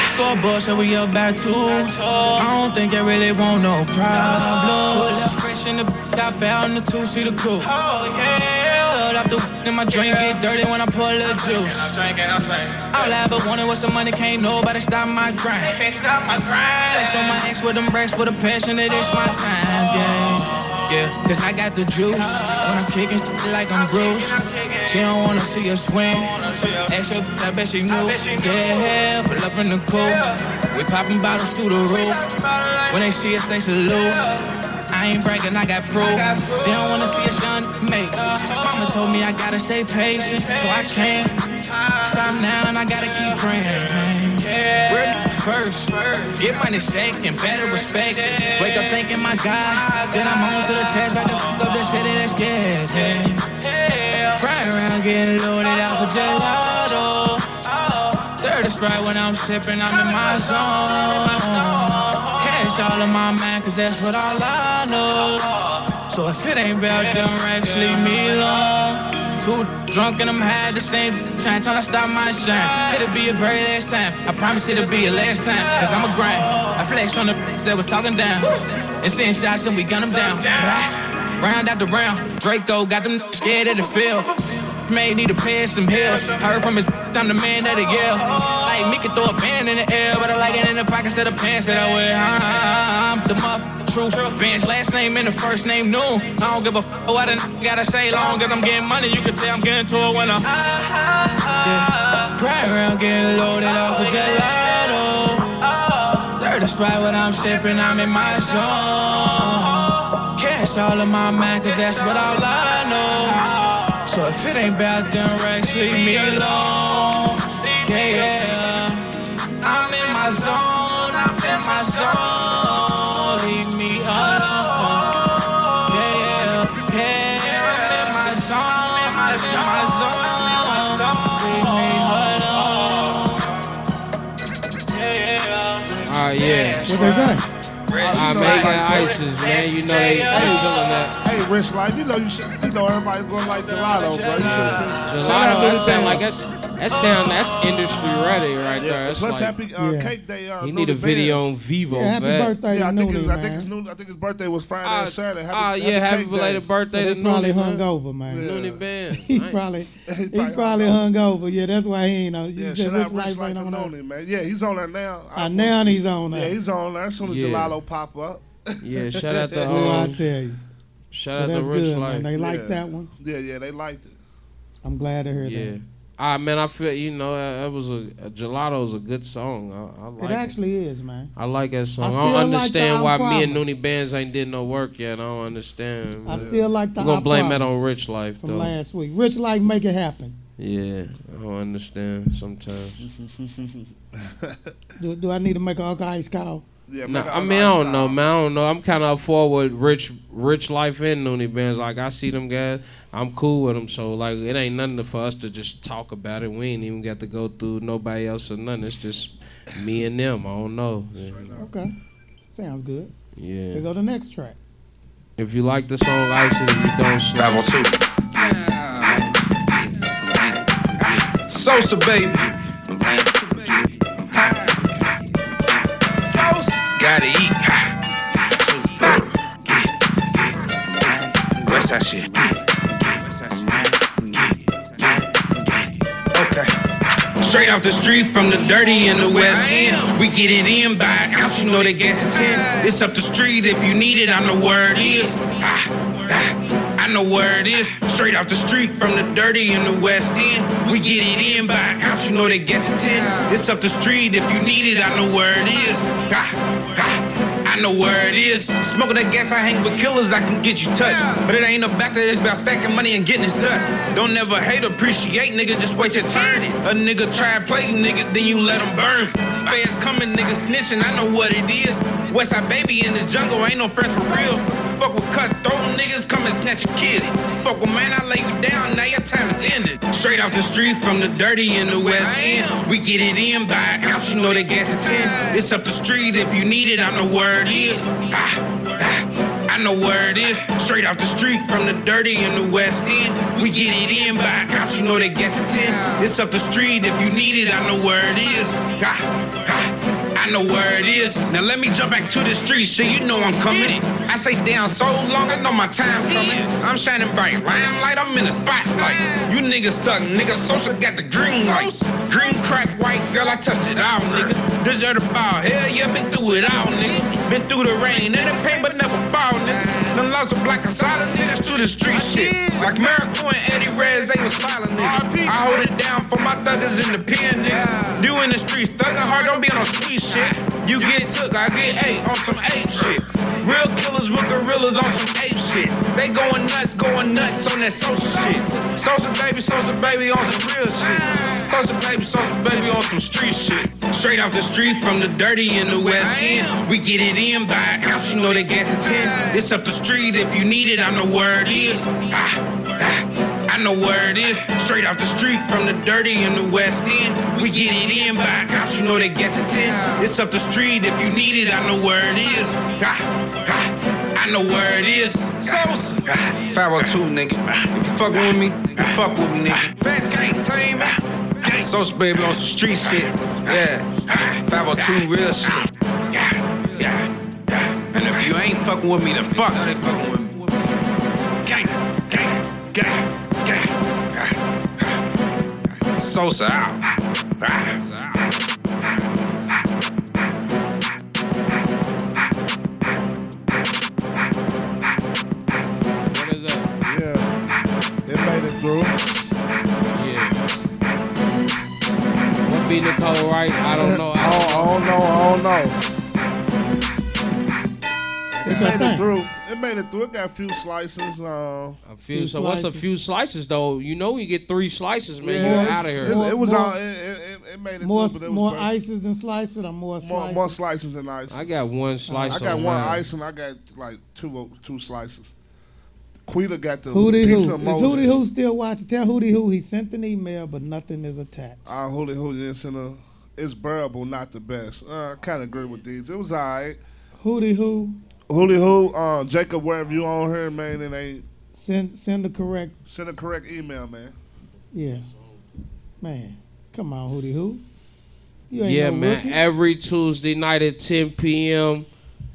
Scoreboard, so we up by two. I don't think I really want no problem. Fresh in the got bow in the two seater coupe. Thud off the in my drink, get dirty when I pour a little juice. All I ever wanted was some money, can't nobody stop my grind. Flex on my ex with them braids for the passion that it's my time, yeah. Yeah, cause I got the juice. When I'm kicking like I'm Bruce. She don't wanna see us win. Extra, I bet she knew. Yeah, pull up in the coupe. We popping bottles through the roof. When they see us, they salute. I ain't bragging, I got proof. They don't wanna see us young make. Uh-huh. Mama told me I gotta stay patient, so I can't. Uh-huh. Stop now and I gotta keep praying. Real first, get money second, better respect it. Wake up thinking my God, then I'm on to the test, about to fuck up the city, let's get it. Crying around getting loaded out for gelato. Sprite when I'm sipping, I'm in my zone. Cash all of my man, cause that's what all I know. So if it ain't about them racks, leave me alone. Too drunk and I'm high the same time, trying to stop my shine. It'll be a very last time. I promise it'll be a last time, cause I'm a grind. I flex on the that was talking down. And send shots and we gun them down. Round after round, Draco got them scared of the field. May need to pay some hills. Heard from his I'm the man that he yell. Like me can throw a band in the air, but I like it in the pockets of the pants that I wear. I'm the muff, truth. Bench last name and the first name new. I don't give a f what n- gotta say. Long as I'm getting money, you can tell I'm getting to it when I'm. Yeah. Cry around getting loaded off of gelato. Dirty Sprite when I'm sipping, I'm in my zone. Cash Cash all of my man, cause that's what all I know. So if it ain't about them racks, leave me alone. Yeah, yeah. I'm in my zone, I'm in my zone. Leave me alone. Yeah, yeah, yeah. I'm in my zone, I'm in my zone. Leave me alone. Oh yeah. What they say? Man, he got ices, man. You know they, they feeling that. Hey, Rich Life, you know you should, you know everybody's gonna like gelato, bro. You should- Gelato, shout out to that sound band. like that's that sound that's industry ready right there. That's Plus, like, happy uh, Yeah. cake day. Uh, he need a video Benz. on Vivo. Yeah, happy vet. birthday Yeah, I to think, Nudie, his, I think his new, I think his birthday was Friday Ah, and Saturday. Happy, ah, yeah, happy cake belated day. birthday So to they probably Nudie, hung man. over, man. Nudie Band. He's I ain't- probably he's probably probably hung over. Yeah, that's why he ain't on. You Yeah, said shout Rich Life Rich Life ain't on there. Anoni, man. Yeah, he's on there now. Ah, now he's on Yeah, there. he's on there as soon as Yeah. gelato pop up. Yeah, shout out to Well, I um, tell you. Shout But out to that's Rich good, Life. man. They like Yeah. that one. Yeah, yeah, they liked it. I'm glad to hear Yeah. that. Ah man, I feel you know that, that was a, a Gelato's a good song. I, I like It actually is, man. I like that song. I, still don't like the understand I why me and Promise. Noonie Bands ain't did no work yet. I don't understand. I still like the We're gonna I blame that on Rich Life from though. last week. Rich Life make it happen. Yeah, I don't understand sometimes. Do, do I need to make an Uncle Ice call? Yeah, No, make I a mean I don't know, man. I don't know. I'm kind of up forward with Rich, Rich Life and Noonie Bands. Like I see them guys, I'm cool with them. So like it ain't nothing for us to just talk about it. We ain't even got to go through nobody else or nothing. It's just me and them. I don't know. Yeah. Okay. Sounds good. Yeah. Let's go to the next track. If you like the song Ice, if you don't, Five Sosa, baby. Sosa. Gotta eat. That shit? Okay. Straight off the street from the dirty in the West End. We get it in by an ounce, you know they gas it 10. It's up the street if you need it, I know where it is. I know where it is. Straight off the street from the dirty in the West End. We get it in by an ounce, you know they gas it 10. It's up the street if you need it, I know where it is. Ah, ah. I know where it is. Smoking that gas, I hang with killers, I can get you touched. But it ain't about that, it's about stacking money and getting his dust. Don't never hate, appreciate, nigga, just wait your turn. A nigga try to play you, nigga, then you let him burn. Fans coming, nigga snitching, I know what it is. Westside baby in the jungle, ain't no friends for real. Fuck with cutthroat niggas, come and snatch your kid. Fuck with man, I lay you down, now your time is ended. Straight off the street from the dirty in the West End. We get it in by an ounce, you know they gas it 10. It's up the street if you need it, I know where it is. Ah, ah, I know where it is. Straight off the street from the dirty in the West End. We get it in by an ounce, you know they gas it 10. It's up the street if you need it, I know where it is. Ah. I know where it is. Now let me jump back to the street, shit. You know I'm coming. I say down so long, I know my time coming. I'm shining bright, limelight. I'm in the spotlight. You niggas stuck, nigga. Sosa got the green light. Green crack, white girl. I touched it all, nigga. Desert ball, hell yeah, been through it all, nigga. Been through the rain and the pain, but never fall, nigga. Done lost a black and solid niggas to the street shit. Like Miracle and Eddie Reds, they was silent, nigga. I hold it down for my thuggers in the pen, nigga. You in the streets, thugging hard, don't be on no sweet shit. You get took, I get eight on some ape shit. Real killers with gorillas on some ape shit. They going nuts, going nuts on that social shit. Sosa baby, Sosa baby on some real shit. Sosa baby, Sosa baby on some street shit. Straight off the street from the dirty in the West End. We get it in by an ounce, you know they gas it 10. It's up the street if you need it, I know where it is. Ah, ah. I know where it is. Straight off the street from the dirty in the West End. We get it in by ounce, you know they gas it 10. It's up the street if you need it, I know where it is. Ah, ah. I know where it is. Sauce. 502, nigga. If you fucking with me, you fuck with me, nigga. Fats Entertainment. Sauce baby on some street shit. Yeah. 502 real shit. And if you ain't fucking with me, then fuck they fucking with me. Gang, gang, gang, gang. Sosa out. What is that? Yeah, it made it through. Yeah. What be Nicole Wright? I don't know. I I don't don't, I don't know. I don't know. What It y'all made it think? through. It made it through. It got a few slices. Uh, A few, so what's a few slices though? You know, you get three slices, man. Yeah, You're out of here. It, it was More- all. It, it, it- it made it More through, but it was more perfect. ices than slices, or more More, slices. more slices than ice. I got one slice. I got on one mine. ice and I got like two two slices. Quita got the Hootie pizza Hoo. Is emojis. Hootie Hoo still watching? Tell Hootie Hoo he sent an email, but nothing is attached. Uh, Hootie Hootie it's in a, it's bearable, not the best. Uh, I kind of agree with these. It was alright. Hootie Hoo, Hootie Hoo, uh, Jacob, wherever you on here, man, and they send send the correct. send the correct email, man. Yeah, man, come on, Hootie Hoo. You ain't Yeah, no man. rookie. Every Tuesday night at 10 p.m.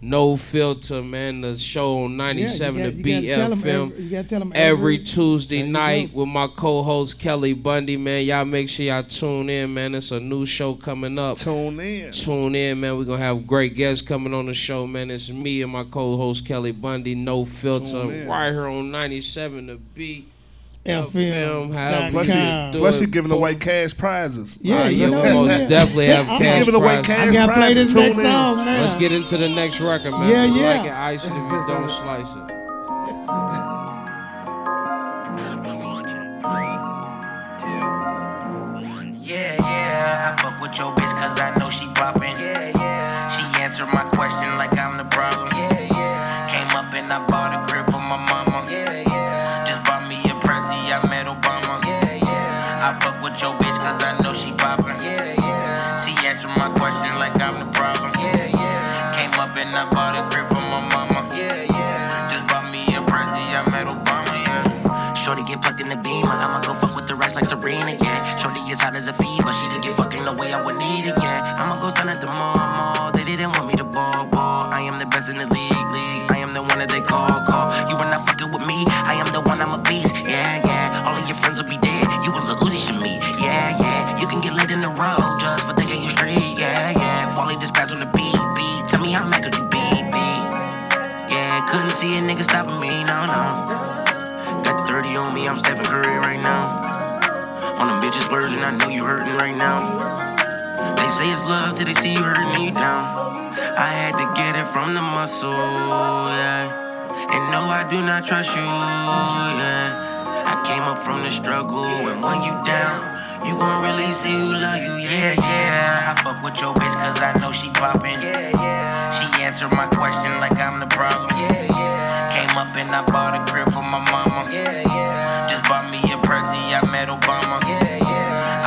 No filter, man. The show on 97 Yeah, you got- you gotta tell 'em BFM. every- you gotta tell 'em every every- Tuesday There you night with my co-host Kelly Bundy, man. Y'all make sure y'all tune in, man. It's a new show coming up. Tune in. Tune in, man. We're gonna have great guests coming on the show, man. It's me and my co-host Kelly Bundy, no filter, right here on 97 to B. FM. however Plus, you plus it. he giving away cash prizes. Yeah, uh, you yeah, know, we most yeah. definitely have I'm cash giving away prizes. cash I gotta play this next in. song now. Let's get into the next record, man. Yeah, yeah. Like it, ice if you don't slice it. Yeah, yeah, I fuck with your bitch cause I know she poppin'. Yeah, yeah. She answered my question like On words, and I know you hurting right now. They say it's love till they see you hurting me down. I had to get it from the muscle, yeah. And no, I do not trust you, yeah. I came up from the struggle, and when you down, you gon' really see who love you, yeah, yeah. I fuck with your bitch cause I know she poppin', yeah, yeah. She answered my question like I'm the problem, yeah, yeah. Came up and I bought a crib for my mama, yeah, yeah. Just bought me a Prezi, I met Obama, yeah.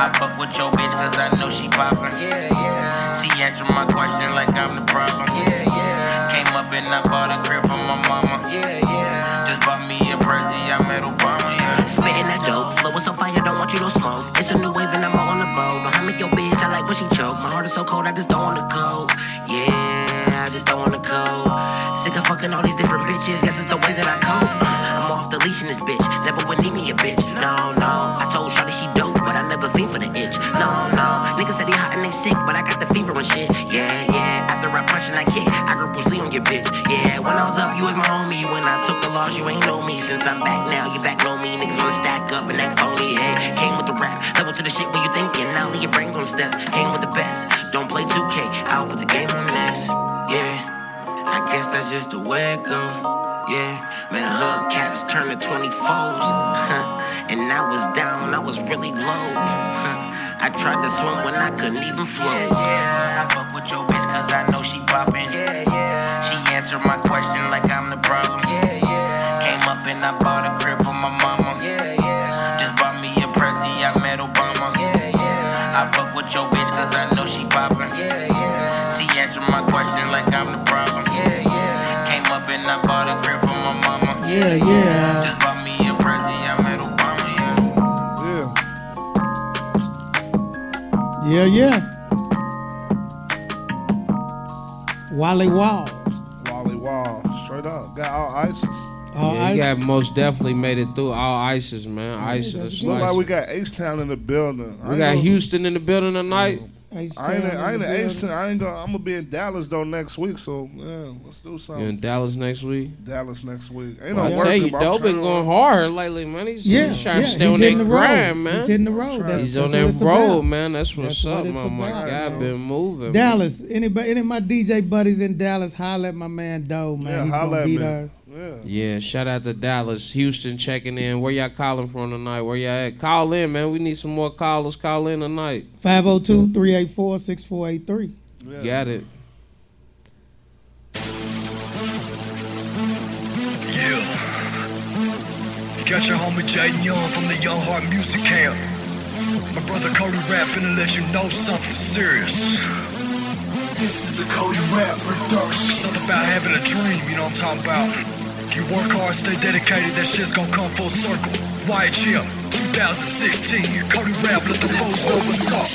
I fuck with your bitch cause I know she poppin', yeah, yeah. She answered my question like I'm the problem, yeah, yeah. Came up and I bought a crib for my mama, yeah, yeah. Just bought me a Prezi, I met Obama, yeah. Spitting that dope, flow is so fire, don't want you to smoke. It's a new wave and I'm all on the boat. Behind me, your bitch, I like when she choke. My heart is so cold, I just don't wanna go. Yeah, I just don't wanna go. Sick of fucking all these different bitches, guess it's the way that I cope. Uh, I'm off the leash in this bitch, when I was up, you was my homie. When I took the loss, you ain't know me. Since I'm back now, you back low me. Niggas wanna stack up and act phony. Hey, came with the rap, level to the shit when you thinking. Now leave your brain on step. Came with the best. Don't play 2K, out with the game on next. Yeah. I guess that's just the way it go. Yeah, man, hubcaps turn to 24s. and I was down, I was really low. I tried to swim when I couldn't even float. Yeah, I fuck with your bitch cause I know she poppin'. Yeah, yeah. She answered my question like I'm the problem. Yeah, yeah. Came up and I bought a crib for my mama. Yeah, yeah. Just bought me a Prezi, I met Obama. Yeah, yeah. I fuck with your bitch cause I know she poppin'. Yeah, yeah. She answered my question like I'm the problem. Yeah, yeah. Came up and I bought a crib for my mama. Yeah, yeah. Just bought me a Prezi, I met Obama. Yeah. Yeah. Yeah, yeah. Wally Wall. All yeah, got most definitely made it through all ices, man. ices, that's the Look like we got H Town in the building. We ain't got gonna- Houston in the building tonight. I ain't, H-Town I ain't in in the H building. Town. I ain't gonna. I'm gonna be in Dallas though next week. So yeah, let's do You something. in Dallas next week? Dallas next week. Ain't Well, no I working. tell you, but I'm Doe been trying going hard lately, man. He's, Yeah, he's trying yeah, to stay on hitting that the road. grind, man. He's hitting the road. That's, He's that's on that road, about. man. That's what's That's up, it's my my about. guy been moving. man. Dallas. Anybody, any of my DJ buddies in Dallas, holler at my man Doe, man. Yeah, He's holla gonna at be me. there. Yeah. Yeah, shout out to Dallas, Houston checking in. Where y'all calling from tonight? Where y'all at? Call in, man. We need some more callers. Call in tonight. 502-384-6483. Got it. Yeah. You got your homie Jaden Young from the Young Heart Music Camp. My brother Cody Rap finna let you know something serious. This is a Cody Rap production. Something about having a dream, you know what I'm talking about. You work hard, stay dedicated, that shit's gonna come full circle. YGM 2016. Cody Rap, let the foes know what's up.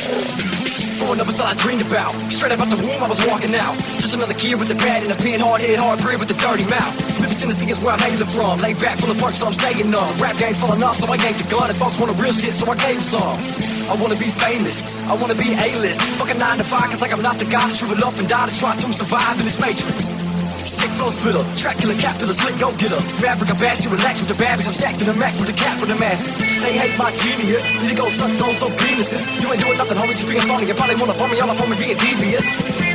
Growing up until I dreamed about. Straight up out the womb, I was walking out. Just another kid with the bad and a pen, hard head, hard bread with a dirty mouth. Memphis, Tennessee is where I'm hailing from. Laid back from the park, so I'm staying on. Rap game falling off, so I yanked the gun. And folks want a real shit, so I gave some. I wanna be famous, I wanna be A-list. Fucking 9 to 5, cause like I'm not the guy shrivel up and die to try to survive in this matrix. Sick flow splitter, track killer, cap killer, slick go getter. Maverick, I bash you, relax with the bitch, I'm stacked to the max with the cap for the masses. They hate my genius, need to go suck those so penises. You ain't doing nothing, homie, just being phony. You probably wanna phone me all up on me being devious.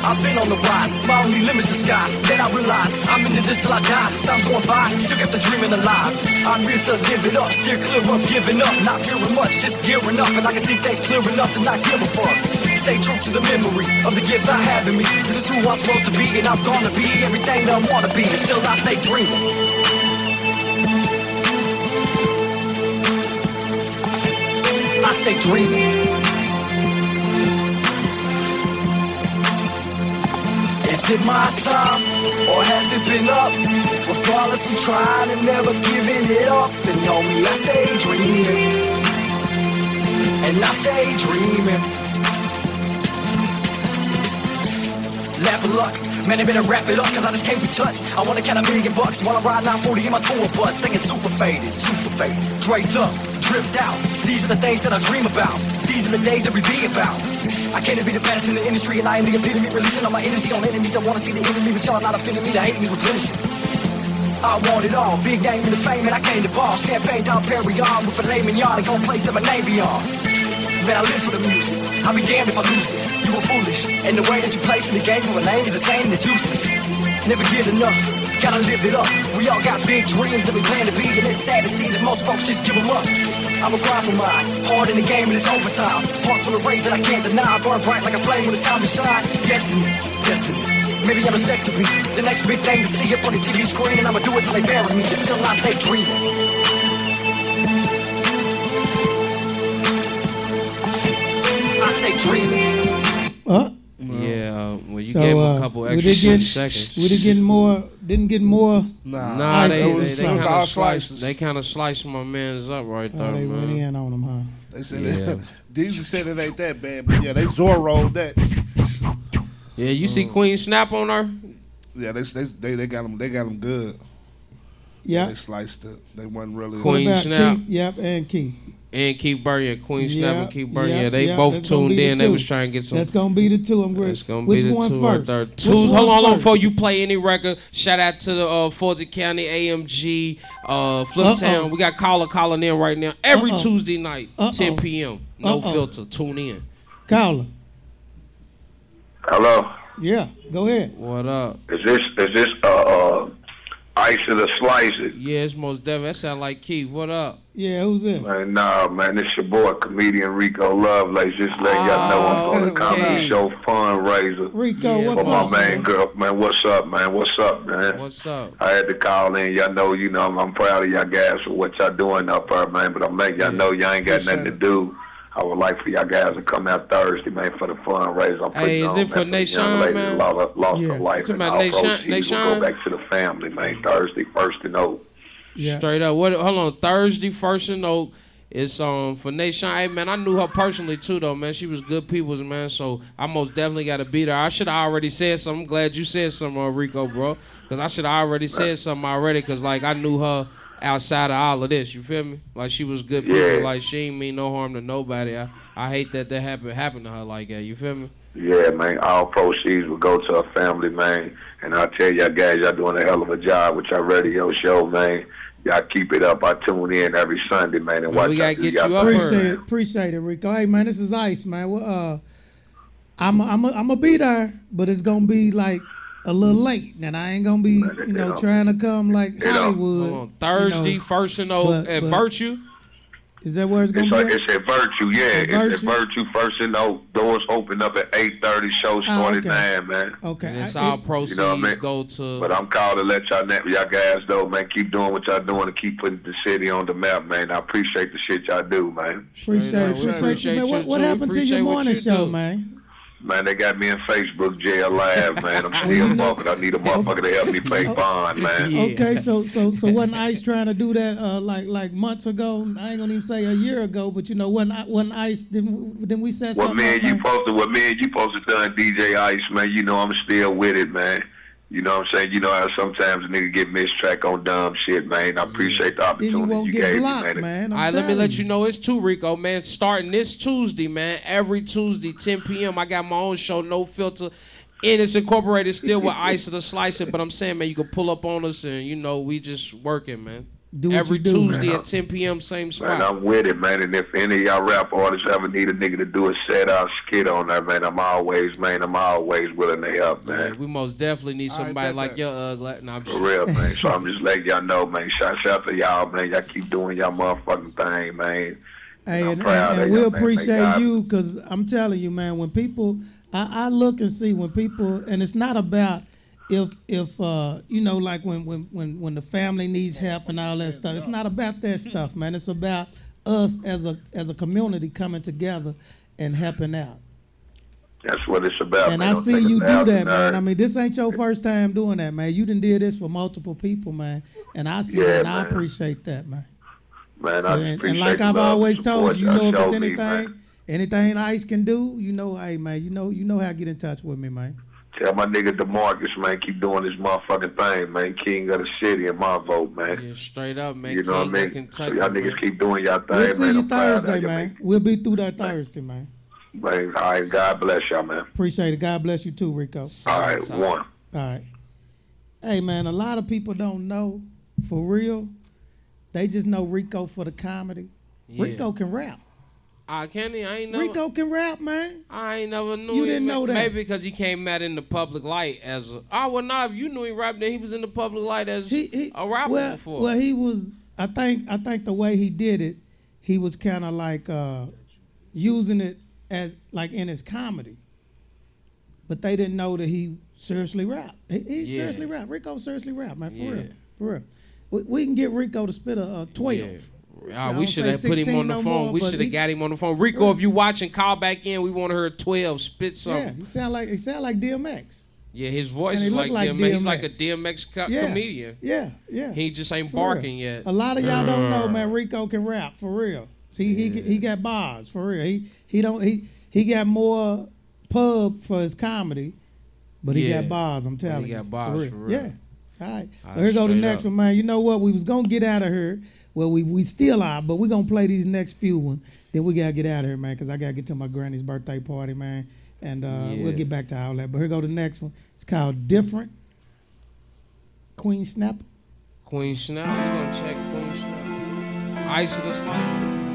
I've been on the rise, my only limit's the sky. Then I realize I'm into this till I die. Time's going by, still got the dreaming alive. I'm here to give it up, still clear up, giving up, not fearing much, just gearing up, and I can see things clear enough to not give a fuck. Stay true to the memory of the gift I have in me. This is who I'm supposed to be, and I'm gonna be everything that I wanna be. And still I stay dreaming. I stay dreaming. Is it my time, or has it been up? Regardless, I'm trying and never giving it up. And homie, I stay dreaming. And I stay dreaming. Level Lux, man, I better wrap it up, cause I just can't be touched. I wanna count a million bucks while I ride 940 in my tour bus. Thinking super faded, super faded, draped up, dripped out. These are the things that I dream about. These are the days that we be about. I came to be the best in the industry, and I am the epitome, releasing all my energy on enemies that wanna see the enemy, but y'all not offending me, to hate me, with replenishing. I want it all, big name in the fame, and I came to ball. Champagne Dom Perignon with a layman yard, they gon' place that my name be on. Man, I live for the music. I'll be damned if I lose it. You were foolish. And the way that you place in the game for a name is the same, it's useless. Never get enough. Gotta live it up. We all got big dreams that we plan to be, and it's sad to see that most folks just give them up. I'm a grind for mine. Hard in the game and it's overtime. Heart full of rays that I can't deny. Burn bright like a flame when it's time to shine. Destiny, destiny. Maybe I'm just next to be the next big thing to see up on the TV screen, and I'ma do it till they bury me. And still I stay dreaming. Dreaming. Uh, Yeah, uh, well, you so, gave him uh, a couple we extra did get, seconds. We did get more. Didn't get more. Nah, Nah, they, ice they, they, kind of sliced. They kind of sliced my man's up right Oh, there, they went man. in on him, huh? They said Yeah. that. DJ said it ain't that bad, but yeah, they Zorroed that. Yeah, you see Queen Snap on her? Yeah, they they they, they got them. They got them good. Yeah. they sliced it. They wasn't really. Queen What Snap. Keith? Yep, and Keith. And Keith Burrier, Queen Snap Yeah, and Keith Burrier. yeah, Yeah, they yeah, both tuned be the in. They was trying to get some. That's gonna be the two. I'm great. It's gonna Which be the one two first? right there. Which Two. one Hold on, hold on before you play any record. Shout out to the uh, Fulton County AMG, uh, Fliptown. Uh-oh. We got caller calling in right now every Uh-oh. Tuesday night, Uh-oh. 10 p.m. No Uh-oh. filter. Tune in. Caller. Hello. Yeah, go ahead. What up? Is this is this uh, uh ice it or slice it? Yeah, it's most definitely. That sound like Keith. What up? Yeah, who's this? Man, nah, man, it's your boy, comedian Rico Love. Like, Just letting y'all know I'm oh, on the comedy show fundraiser. Rico, Yeah, what's For my up? man, girl, man, what's up, man? What's up, man? What's up? I had to call in. Y'all know, you know, I'm, I'm proud of y'all guys for what y'all doing up there, man. But I'm letting y'all know y'all ain't got nothing to do. I would like for y'all guys to come out Thursday, man, for the fundraiser. I'm putting Hey, is on, it for the Nation, young lady man? lost, lost Yeah. her life, You talking and about all Nation- proceeds will go back to the family, man. Thursday, first and oh. Yeah. Straight up. What? Hold on. Thursday, first and oak. It's um for Nation. Hey man, I knew her personally too though, man. She was good people's man. So I most definitely got to beat her. I should have already said something. I'm glad you said something, uh, Rico, bro. Cause I should have already said something already. Cause like I knew her outside of all of this. You feel me? Like she was good people. Yeah. Like she ain't mean no harm to nobody. I, I hate that that happened happened to her like that. You feel me? Yeah, man. All proceeds will go to her family, man. And I tell y'all guys, y'all doing a hell of a job with your radio show, man. Y'all keep it up. I tune in every Sunday, man, and Man, watch we gotta get y'all up. Appreciate it, appreciate it, Rico. Hey man, this is Ice, man. Well, uh, I'm I'm I'm gonna be there, but it's gonna be like a little mm-hmm. late, and I ain't gonna be, you know, trying to come like Hollywood. On. Thursday, you know. first and O But- at but- Virtue. Is that where it's gonna It's be? like it's at Virtue, yeah. At It's at Virtue first and O. Doors open up at eight thirty. Show started Oh, okay. nine, man. Okay. And it's I- all it- proceeds You know what I mean? go to. But I'm called to let y'all know, y'all guys though, man. Keep doing what y'all doing and keep putting the city on the map, man. I appreciate the shit y'all do, man. Appreciate, up. appreciate, Appreciate you, man. What, what too. happened to your morning you show, do. man? Man, they got me in Facebook jail live, man. I'm still bumping. I need a motherfucker to help me pay bond, man. Okay, so so so wasn't Ice trying to do that uh, like like months ago? I ain't gonna even say a year ago, but you know, wasn't wasn't Ice? Didn't, didn't we set What something man up, you man? posted? What man you posted done DJ Ice, man? You know I'm still with it, man. You know what I'm saying? You know how sometimes a nigga get mistrack on dumb shit, man. I appreciate the Then you opportunity won't you get gave blocked, me, man. man. All let me telling let you know it's too, Rico, man. Starting this Tuesday, man. Every Tuesday, 10 p.m. I got my own show, No Filter. And it's incorporated still with Ice of the Slicer. But I'm saying, man, you can pull up on us and, you know, we just working, man. Do what Every you do, Tuesday man. at 10 p.m., same spot. Man, spot. I'm with it, man. And if any of y'all rap artists ever need a nigga to do a set out skit on that, man, I'm always, man, I'm always willing to help, man. Yeah, we most definitely need somebody bet like that. your uh, ugly. No, I'm For real, man. So I'm just letting y'all know, man. Shouts out to y'all, man. Y'all keep doing y'all motherfucking thing, man. Hey, I'm and, proud and, of and y'all, we man. Appreciate you because I'm telling you, man, when people, I, I look and see when people, and it's not about if if uh you know like when when when when the family needs help and all that stuff. It's not about that stuff, man. It's about us as a as a community coming together and helping out. That's what it's about, and man. I Don't see you do that, man. nerves. I mean, this ain't your first time doing that, man. You done did this for multiple people, man. And I see Yeah, that, and I appreciate that, man. Man, So, I and, appreciate and like I've always told you, you know, if it's anything, man. anything Ice can do, you know, hey man, you know, you know how to get in touch with me, man. Tell my nigga DeMarcus, man, keep doing his motherfucking thing, man. King of the city in my vote, man. yeah, straight up, man. you know what I King mean? of Kentucky, so y'all niggas man. keep doing y'all thing, We'll see man. you I'm proud of Thursday, y'all, man. We'll be through that Thursday, man. Man, all right, God bless y'all, man. Appreciate it. God bless you too, Rico. All right, one. All right. Hey man, a lot of people don't know for real. They just know Rico for the comedy. Yeah. Rico can rap. Ah, Kenny, I ain't never. Rico can rap, man. I ain't never knew You didn't know that. Maybe because he came out in the public light as a. Oh, well, now if you knew he rapped, then he was in the public light as a rapper well, before. well, he was. I think. I think the way he did it, he was kind of like uh, using it as like in his comedy. But they didn't know that he seriously rap. He, he Yeah. seriously rap. Rico seriously rap, man. For Yeah. real, for real. We, we can get Rico to spit a, a twelve. Yeah. I Ah, we should have put him on the no phone. more, we should have got him on the phone. Rico, if you watching, call back in. We want to hear 12 spit something. Yeah, he sound like he sound like DMX. Yeah, his voice is like, like DMX. He's like a DMX. DMX co- Yeah, comedian. Yeah, yeah. He just ain't For real. barking yet. A lot of y'all don't know, man. Rico can rap for real. He he he got bars for real. He he don't he he got more pub for his comedy, but he Yeah. got bars. I'm telling He you, got bars for real. Yeah. All right. So here go the next up. one, man. You know what? We was gonna get out of here. Well, we we still are, but we're gonna play these next few one. Then we gotta get out of here, man, because I gotta get to my granny's birthday party, man. And uh, Yeah. we'll get back to all that. But here go the next one. It's called Different. Queen Snap. Queen Snap. We gonna check Queen Snap. Ice of the slicer.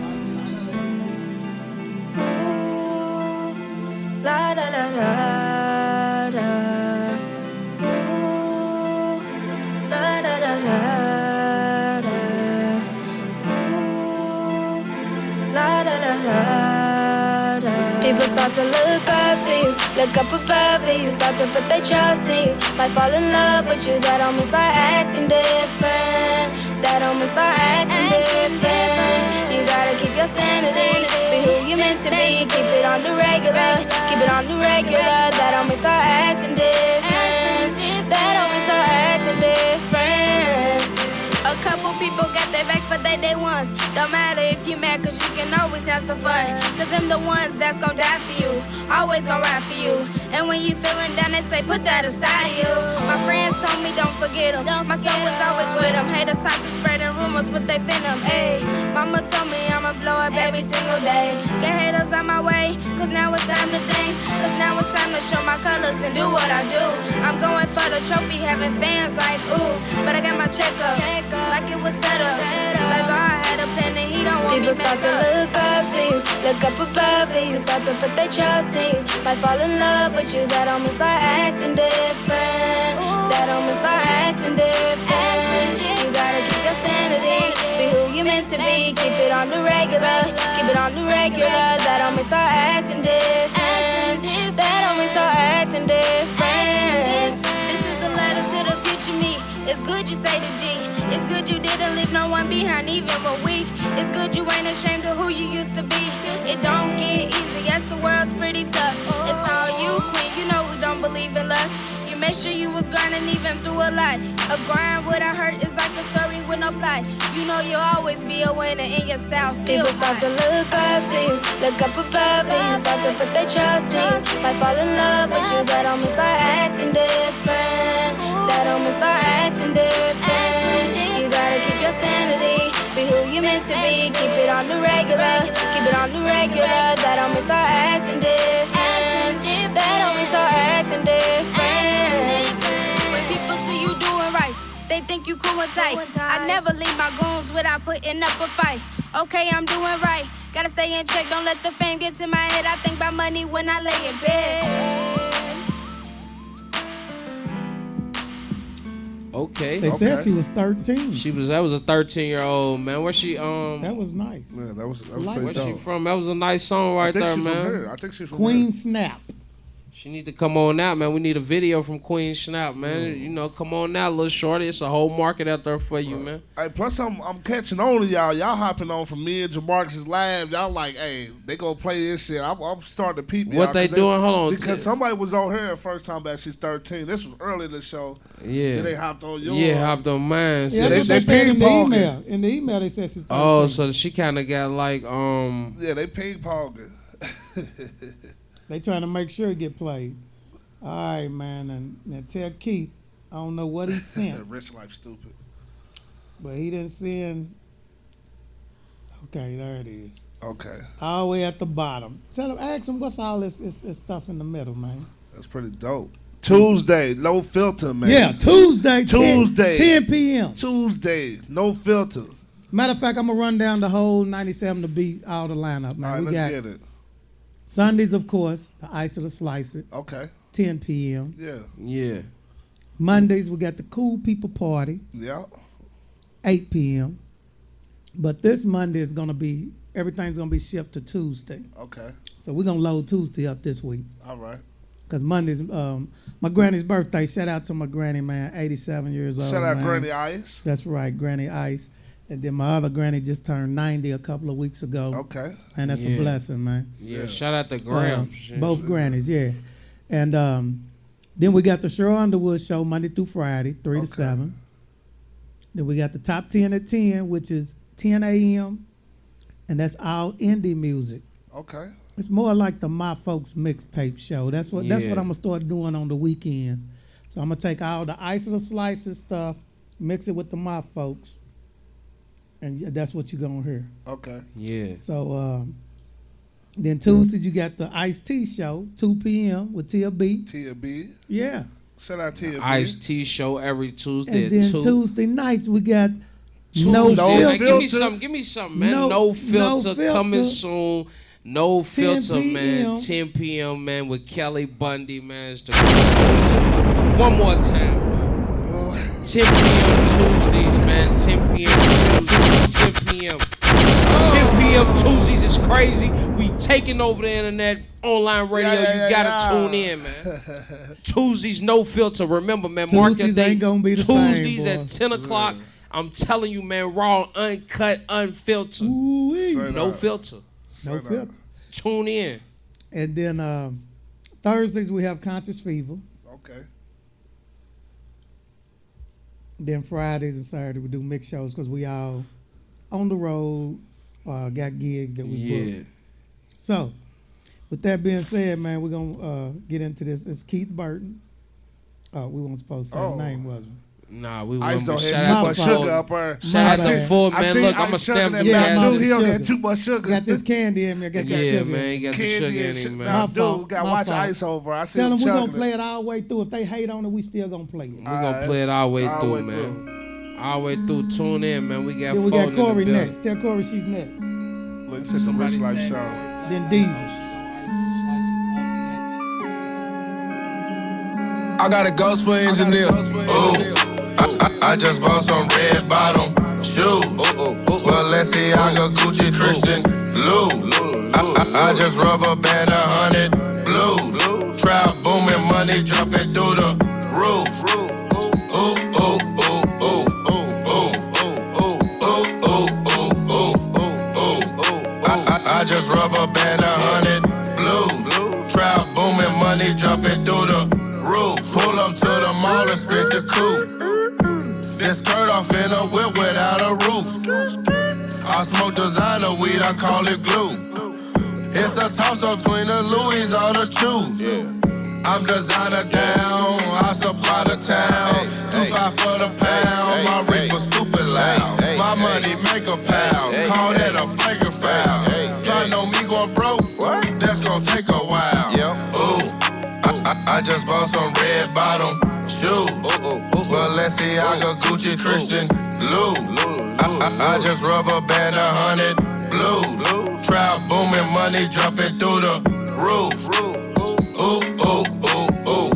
People start to look up to you, look up above you. Start to put their trust in you. Might fall in love with you. That don't mean start acting different. That don't mean start acting different. You gotta keep your sanity. Be who you meant to be. Keep it on the regular. Keep it on the regular. That don't mean start acting different. People got their back for their day ones. Don't matter if you mad, cause you can always have some fun. Cause them the ones that's gon' die for you. Always gon' ride for you. And when you feeling down, they say, put that aside you. My friends told me, don't forget them. My soul was always with them. Haters start to spreading rumors with they venom. Ayy, mama told me I'ma blow up every single day. Get haters out my way, cause now it's time to think. Cause now it's time to show my colors and do what I do. I'm going for the trophy, having fans like, ooh. But I got my check up, like it was set up. Like oh, God had a plan and he don't want People me start to up. look up to you, look up above you start to put their trust in you. Might fall in love with you, that mean start acting different. That mean start acting different. To be. Keep it on the regular, keep it on the regular. That don't mean start acting different. That don't mean start acting different. This is a letter to the future me. It's good you stay the G. It's good you didn't leave no one behind even when weak. It's good you ain't ashamed of who you used to be. It don't get easy, yes, the world's pretty tough. It's all you, queen. You know we don't believe in luck. Make sure you was grinding even through a lot. A grind without hurt is like a story with no plot. You know you'll always be a winner in your style. Still People start to look up to you, look up above it. You start to put their trust in you. Might fall in love with you, that don't mean start acting different. That don't mean start acting different. You gotta keep your sanity, be who you meant to be. Keep it on the regular, keep it on the regular. That don't mean start acting different. That don't mean start acting different. They think you cool and tight. I never leave my goons without putting up a fight. Okay, I'm doing right. Gotta stay in check, don't let the fame get to my head. I think about money when I lay in bed. Okay. They said she was 13. She was. That was a 13 year old man. Where she? Um. That was nice. Yeah, that was. That was Like- pretty Where she from? That was a nice song right I think there, she's man. from here. I think she's from Queen here. Snap. She need to come on out, man. We need a video from Queen Snap, man. Mm. You know, come on out, little shorty. It's a whole market out there for you, man. Hey, plus I'm I'm catching on to y'all. Y'all hopping on from me and Jamarcus' live. Y'all like, hey, they gonna play this shit. I'm, I'm starting to peep. What y'all, 'cause they doing? Hold on, Because t- somebody was on here the first time back. She's 13. This was early in the show. Yeah. Then they hopped on yours. Yeah, hopped on mine. Yeah, they- what they, they in the ping-ponging. email. In the email, they said she's 13. Oh, so she kind of got like um. Yeah, they ping ponging. They trying to make sure it get played. All right, man. And, and tell Keith, I don't know what he sent, Rich life stupid. but he didn't send. Okay, there it is. Okay, All the way at the bottom. Tell him, ask him what's all this, this, this stuff in the middle, man. that's pretty dope. Tuesday, no filter, man. Yeah, Tuesday, 10 Tuesday, 10 p.m. Tuesday, no filter. Matter of fact, I'm gonna run down the whole 97 the beat all the lineup, man. All right, we let's got get it. Sundays, of course, the Ice of the Slicer, Okay, 10 p.m. yeah, Yeah. Mondays, we got the Cool People Party, yeah. 8 p.m. But this Monday is gonna be everything's gonna be shifted to Tuesday. Okay, So we're gonna load Tuesday up this week. all right. Cause Monday's um, my granny's birthday. Shout out to my granny, man, 87 years old. Shout out man. Granny Ice. That's right, Granny Ice. And then my other granny just turned 90 a couple of weeks ago. Okay. And that's Yeah. a blessing, man. Yeah. Shout out to Uh, both grannies, yeah. And um, then we got the Sheryl Underwood show Monday through Friday, 3 to 7. Then we got the top 10 at 10, which is 10 a.m. And that's all indie music. Okay. It's more like the My Folks mixtape show. That's what that's what I'm gonna start doing on the weekends. So I'm gonna take all the ice of the slices stuff, mix it with the My Folks, and that's what you're gonna hear. Okay. Yeah. So um, then Tuesdays you got the Ice Tea show, 2 p.m. with Tia B. Tia B. Yeah. Shout out Tia B. Ice T show every Tuesday And then at two. Tuesday nights we got Tuesday. no Man, filter. Give me some. Give me some, man. No- No, no filter, filter. coming soon. No filter, man. 10 p.m. man with Kelly Bundy, man. One more time. Man. 10 p.m. Tuesdays, man. 10 p.m. Tuesdays. 10 p.m. 10 p.m. Tuesdays is crazy. We taking over the internet, online radio. Yeah, yeah, you gotta yeah. tune in, man. Tuesdays, no filter. Remember, man. Mark your Tuesdays day. ain't gonna be the Tuesdays boy. at 10 o'clock. I'm telling you, man. Raw, uncut, unfiltered. no up. filter. No filter. Tune in. And then um, Thursdays we have Conscious Fever. Okay. Then Fridays and Saturday we do mix shows because we all on the road, uh, got gigs that we Yeah. book. So, with that being said, man, we're gonna uh, get into this. It's Keith Burton. Uh, we weren't supposed to say Oh. name, was we? Nah, we Ice won't. don't have too much sugar Full. up there. Shout out to bad. Full, I man. see Look, I'm Ice going to sucking stamp that you Yeah, Mountain Mountain Dew. He don't get too much sugar. Got this candy in me. Got that Yeah, sugar. man. You got the sugar in him, man. My dude, got to my watch fault. Ice over. I see Tell him them we're gonna play it all the way through. If they hate on it, we still gonna play it. We're going to play it all the way All through, way man. All the way through. Tune in, man. We got Then we got Corey next. Tell Corey she's next. Look, it's the Rich Life Show. Then Diesel. I got a ghost for engineer. Ooh, I, I, just bought some red bottom shoes. Balenciaga, Gucci, Christian, Lou. I, I, I just rubber band a hundred blues. Trap booming, money jumping through the roof. Ooh, ooh, ooh, ooh, ooh, ooh, ooh, ooh, ooh, ooh, ooh, ooh. I, I, I just rubber band a Skirt off in a whip without a roof. I smoke designer weed, I call it glue. It's a toss up between the Louis or the Choo. I'm designer down, I supply the town. Two five for the pound, my reefer stupid loud. My money make a pound, call that a flagrant foul. Y'all know me going broke, that's gonna take a while. Ooh, I, I, I just bought some red bottom shoes. Balenciaga, Gucci, Christian, Lou. I, I, I just rubber band a hundred blue. Trout booming, money jumping through the roof. Ooh, ooh, ooh, ooh.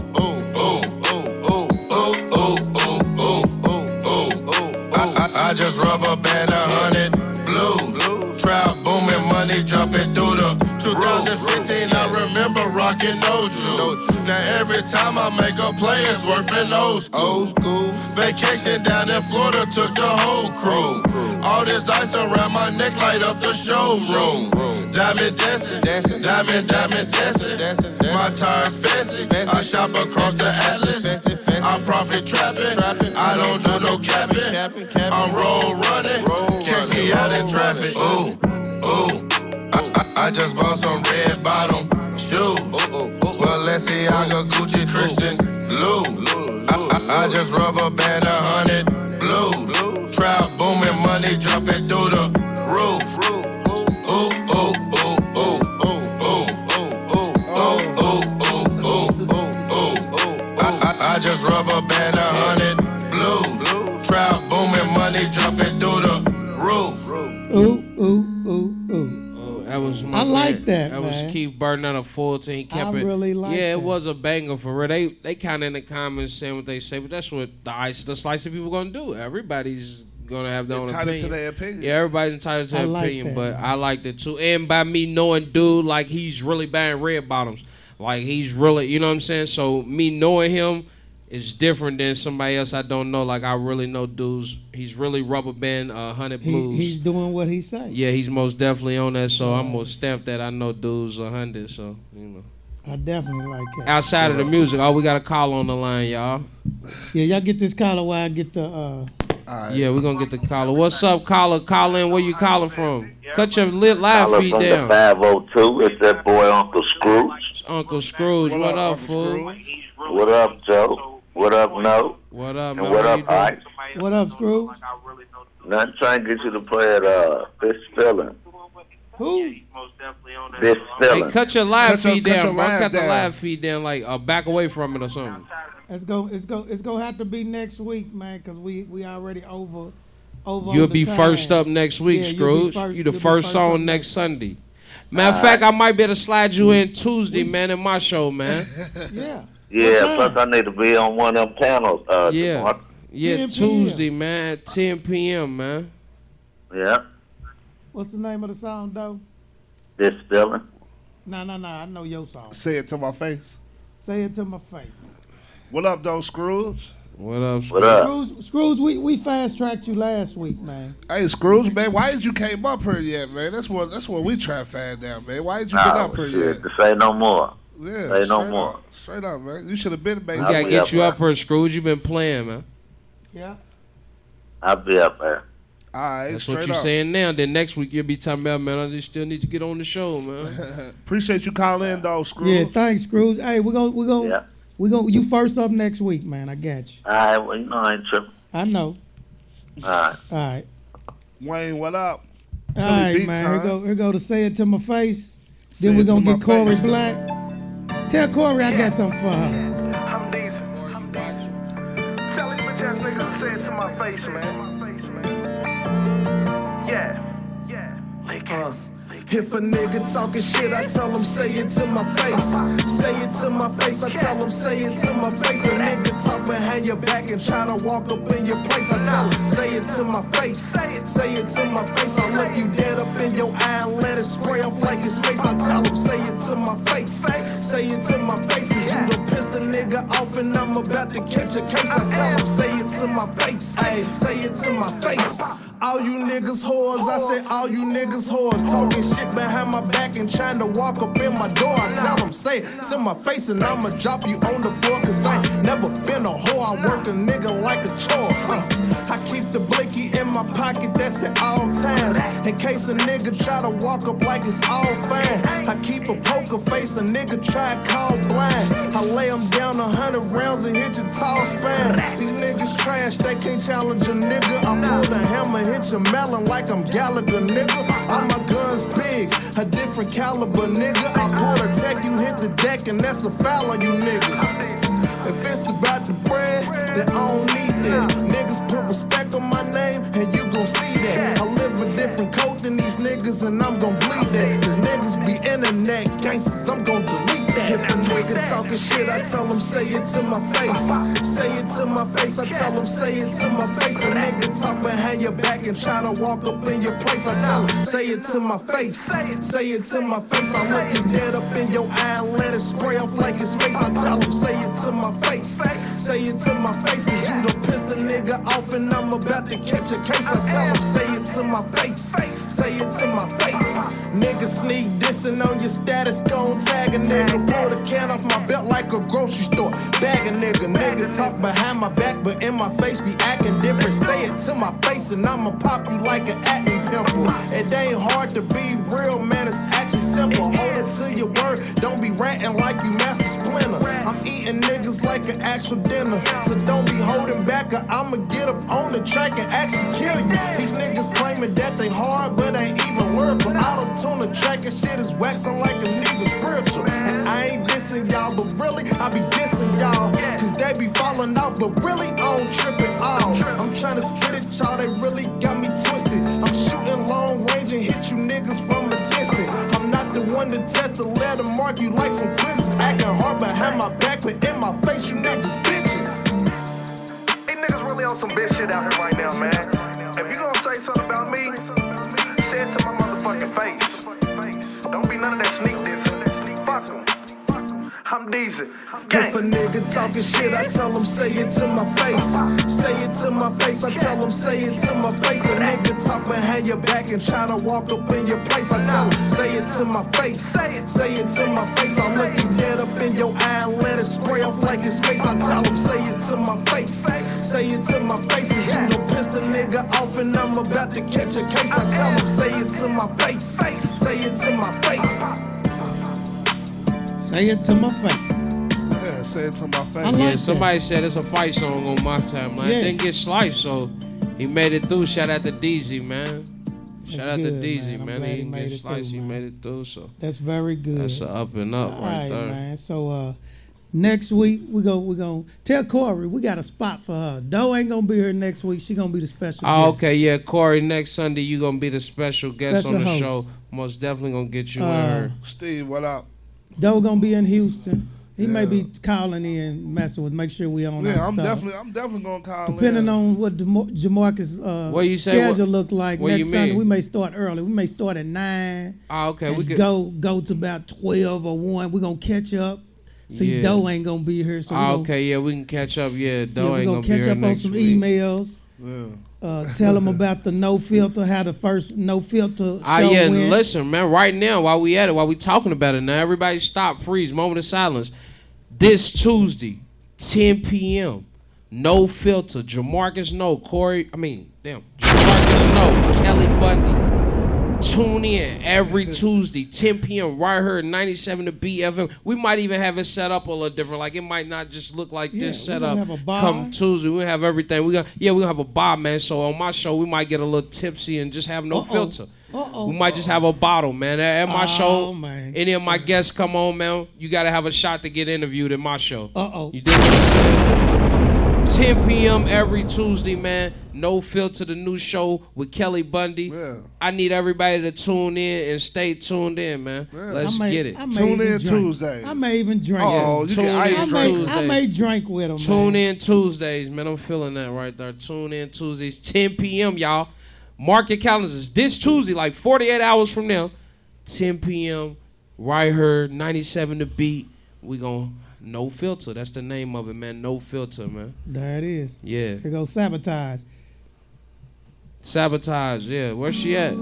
I just rubber band a hundred blue. Trout money jumping through the 2015, I remember rocking no Jew. Now every time I make a play, it's working old school. Vacation down in Florida took the whole crew. All this ice around my neck light up the showroom. Diamond dancing, diamond, diamond dancing. My tires fancy. I shop across the Atlas. I profit trapping. I don't do no capping. I'm roll running. Catch me out in traffic. Ooh. I just bought some red bottom shoes. Oh, oh, oh, Balenciaga, Gucci, Christian, blue. I, I, I just rubber band a hundred blues, Trap booming, money dropping through the roof. Ooh, ooh, ooh, ooh, ooh. I just rubber band a hundred blues, Trap booming, money dropping through the roof. Ooh, ooh, ooh. That was mm. my I like man. that, That was. Keith Burton out of Fulton. He kept I it. really like Yeah, that. it was a banger for real. They they kind of in the comments saying what they say, but that's what the ice the slice of people gonna do. Everybody's gonna have their own Entitled to opinion. their opinion. Yeah, everybody's entitled to I their like opinion, that, but man. I liked it too. And by me knowing dude, like he's really buying red bottoms. Like he's really, you know what I'm saying. So me knowing him is different than somebody else I don't know. Like I really know dudes. He's really rubber band uh, hundred He, blues. he's doing what he say. Yeah, he's most definitely on that. So I'm gonna stamp that. I know dudes a hundred. So you know. I definitely like it. Outside of the music, oh, we got a call on the line, y'all. Yeah, y'all get this collar while I get the. uh Yeah, we're gonna get the caller. What's up, caller? Call in. Where you calling from? Cut your lit live Caller feed from down. the 502. It's that boy Uncle Scrooge. Uncle Scrooge, what, up, fool? What up, Joe? What up, No? What up, And man? what up, you? Ice? What up, Screw? Not trying to get you to play at uh, this feeling. Who? This Hey, feeling. cut your live Cut feed cut down, your bro. live Cut the down. live feed down, like uh, back away from it or something. It's go. It's go. It's gonna have to be next week, man, because we we already over. Over. You'll be time. first up next week, Yeah, you'll be first- you the you'll first song next Sunday. Matter of fact, I might be able to slide you in Tuesday, man, in my show, man. Yeah. Yeah, plus I need to be on one of them panels. Uh, Yeah. tomorrow. Yeah, Tuesday, man, at 10 p.m., man. Yeah, What's the name of the song, though? this feeling. No, no, no. I know your song. Say it to my face. Say it to my face. What up, though, Scrooge? What up, What up? Scrooge, Scrooge we, we fast tracked you last week, man. Hey, Scrooge, man, why did you came up here yet, man? That's what that's what we try to find out, man. Why did you get Oh, up here shit, yet? to say no more. Yeah, Say no straight more. Up, straight up, man. You should have been, baby. We gotta get you up here, Scrooge. You been playing, man. Yeah. I'll be up there. All right, That's what you up. saying now. Then next week you'll be talking about, man. I just still need to get on the show, man. Appreciate you calling in, though, Scrooge. Yeah, thanks, Scrooge. Hey, we're gonna we're gonna Yeah. we're gonna you first up next week, man. I got you. All right, well, you know I ain't tripping. I know. All right. All right. Wayne, what up? All Philly right, man. time. Here go here go to say it to my face. Say then we're it to gonna get Corey face. Black. Tell Corey I got something for her. I'm decent. I'm decent. Tell these bitch ass niggas to say it to my face, man. Yeah. Yeah. Uh, If a nigga talking shit, I tell him say it to my face. Say it to my face, I tell him say it to my face. A nigga talk behind your back and try to walk up in your place. I tell him say it to my face. Say it to my face. I look you dead up in your eye and let it spray off like it's mace. I tell him say it to my face. Say it to my face. Cause you done pissed a nigga off and I'm about to catch a case. I tell him say it to my face. Ay, say it to my face. All you niggas whores, I said all you niggas whores Talking shit behind my back and trying to walk up in my door. I tell them, say it to my face and I'ma drop you on the floor Cause I ain't never been a whore, I work a nigga like a chore. Uh, in my pocket, that's at all times In case a nigga try to walk up like it's all fine I keep a poker face, a nigga try to call blind I lay him down a hundred rounds and hit your tall spine These niggas trash, they can't challenge a nigga I pull the hammer, hit your melon like I'm Gallagher, nigga. All my guns big, a different caliber, nigga. I pull a tech, you hit the deck, and that's a foul on you niggas. If it's about the bread, then I don't need that. Niggas put respect on my name, and you gon' see that. I live a different code than these niggas, and I'm gon' bleed that. Cause niggas be internet gangsters, I'm gon' delete that. If a nigga talking shit, I tell him say it to my face. Say it to my face, I tell him say it to my face. A nigga talk behind your back and try to walk up in your place. I tell him say it to my face. Say it to my face. I look you dead up in your eye let it spray off like it's mace. I tell him say it to my face. Say it to my status, gon' tag a nigga. Pull the can off my belt like a grocery store. Bag a nigga. Niggas talk behind my back, but in my face be acting different. Say it to my face and I'ma pop you like an acne pimple. It ain't hard to be real, man. It's actually simple. Hold it to your word. Don't be ranting like you Master Splinter. I'm eating niggas like an actual dinner. So don't be holding back or I'ma get up on the track and actually kill you. These niggas claiming that they hard, but ain't even lyrical. Auto tune the track and shit is waxing like a but really I don't trip at all. I'm trying to spit it, y'all, they really got me twisted. I'm shooting long range and hit you niggas from a distance. I'm not the one to test the letter mark you like some quizzes. Acting hard behind my back, but in my face, you niggas bitches. These niggas really on some bitch shit out here right now, man. If you gonna say something about me, say it to my motherfucking face. Don't be none of that sneak dissing. Fuck 'em. I'm decent. If a nigga talking shit, I tell him say it to my face. Say it to my face, I tell him say it to my face. A nigga talk behind your back and try to walk up in your place. I tell him say it to my face. Say it to my face. I look you dead up in your eye and let it spray off like it's mace. I tell him say it to my face. Say it to my face. Cause you done pissed a nigga off and I'm about to catch a case. I tell him say it to my face. Say it to my face. Say it to my face. Yeah, to my face. I like yeah, that. somebody said it's a fight song on my time. Man. Yeah. Didn't get sliced, so he made it through. Shout out to DZ, man. Shout out to good, DZ, man. Man. He he didn't made get it sliced. through, he man. made it through. So That's very good. that's a up and up All right right, there. man. So uh, next week we go we gonna tell Corey we got a spot for her. Doe ain't gonna be here next week. She gonna be the special. Oh, guest. okay, yeah, Corey. Next Sunday you gonna be the special guest on the host. show. Most definitely gonna get you Uh, in her. Steve, what up? Doe gonna be in Houston. He may be calling in, messing with, make sure we on our Yeah, I'm stuff. definitely, I'm definitely gonna call Depending in. on what Demo- Jamarcus uh, What you say, schedule what- look like what next Sunday, we may start early. We may start at nine. Oh, okay, and we could- go go to about twelve or one. We're gonna catch up. See, Yeah. Doe ain't gonna be here, so Oh, gonna, okay, yeah, we can catch up. Yeah, yeah, Doe we ain't gonna gonna, catch be here up on some week. emails. Uh, tell them about the no filter, how the first no filter show Ah, yeah, went. listen, man. Right now, while we at it, while we talking about it, now everybody stop, freeze, moment of silence. This Tuesday, 10 p.m. No filter. Jamarcus No, Corey. I mean, damn, Jamarcus No, Kelly Bundy. Tune in every Tuesday, 10 p.m. right here at 97 the Beat FM. We might even have it set up a little different. Like it might not just look like this Yeah, we gonna setup. have a bar. Come Tuesday, we have everything. We got yeah, we gonna have a bar, man. So on my show, we might get a little tipsy and just have no Uh-oh. filter. Uh-oh. We might just have a bottle, man. At, my Oh, show, man. any of my guests come on, man. You gotta have a shot to get interviewed at my show. Uh oh. You dig what I'm saying? 10 p.m. every Tuesday, man. No Filter, the new show with Kelly Bundy. I need everybody to tune in and stay tuned in, man. Let's may- get it. I may even drink. I may even drink. Oh, it. tune in I may, I may drink with him. Tune in Tuesdays, man. I'm feeling that right there. Tune in Tuesdays, 10 p.m., y'all. Mark your calendars. This Tuesday, like 48 hours from now, 10 p.m., right here, 97 the beat. We gon' no filter. That's the name of it, man. No filter, man. There it is. Yeah. Here goes sabotage. Sabotage, yeah. Where's she at?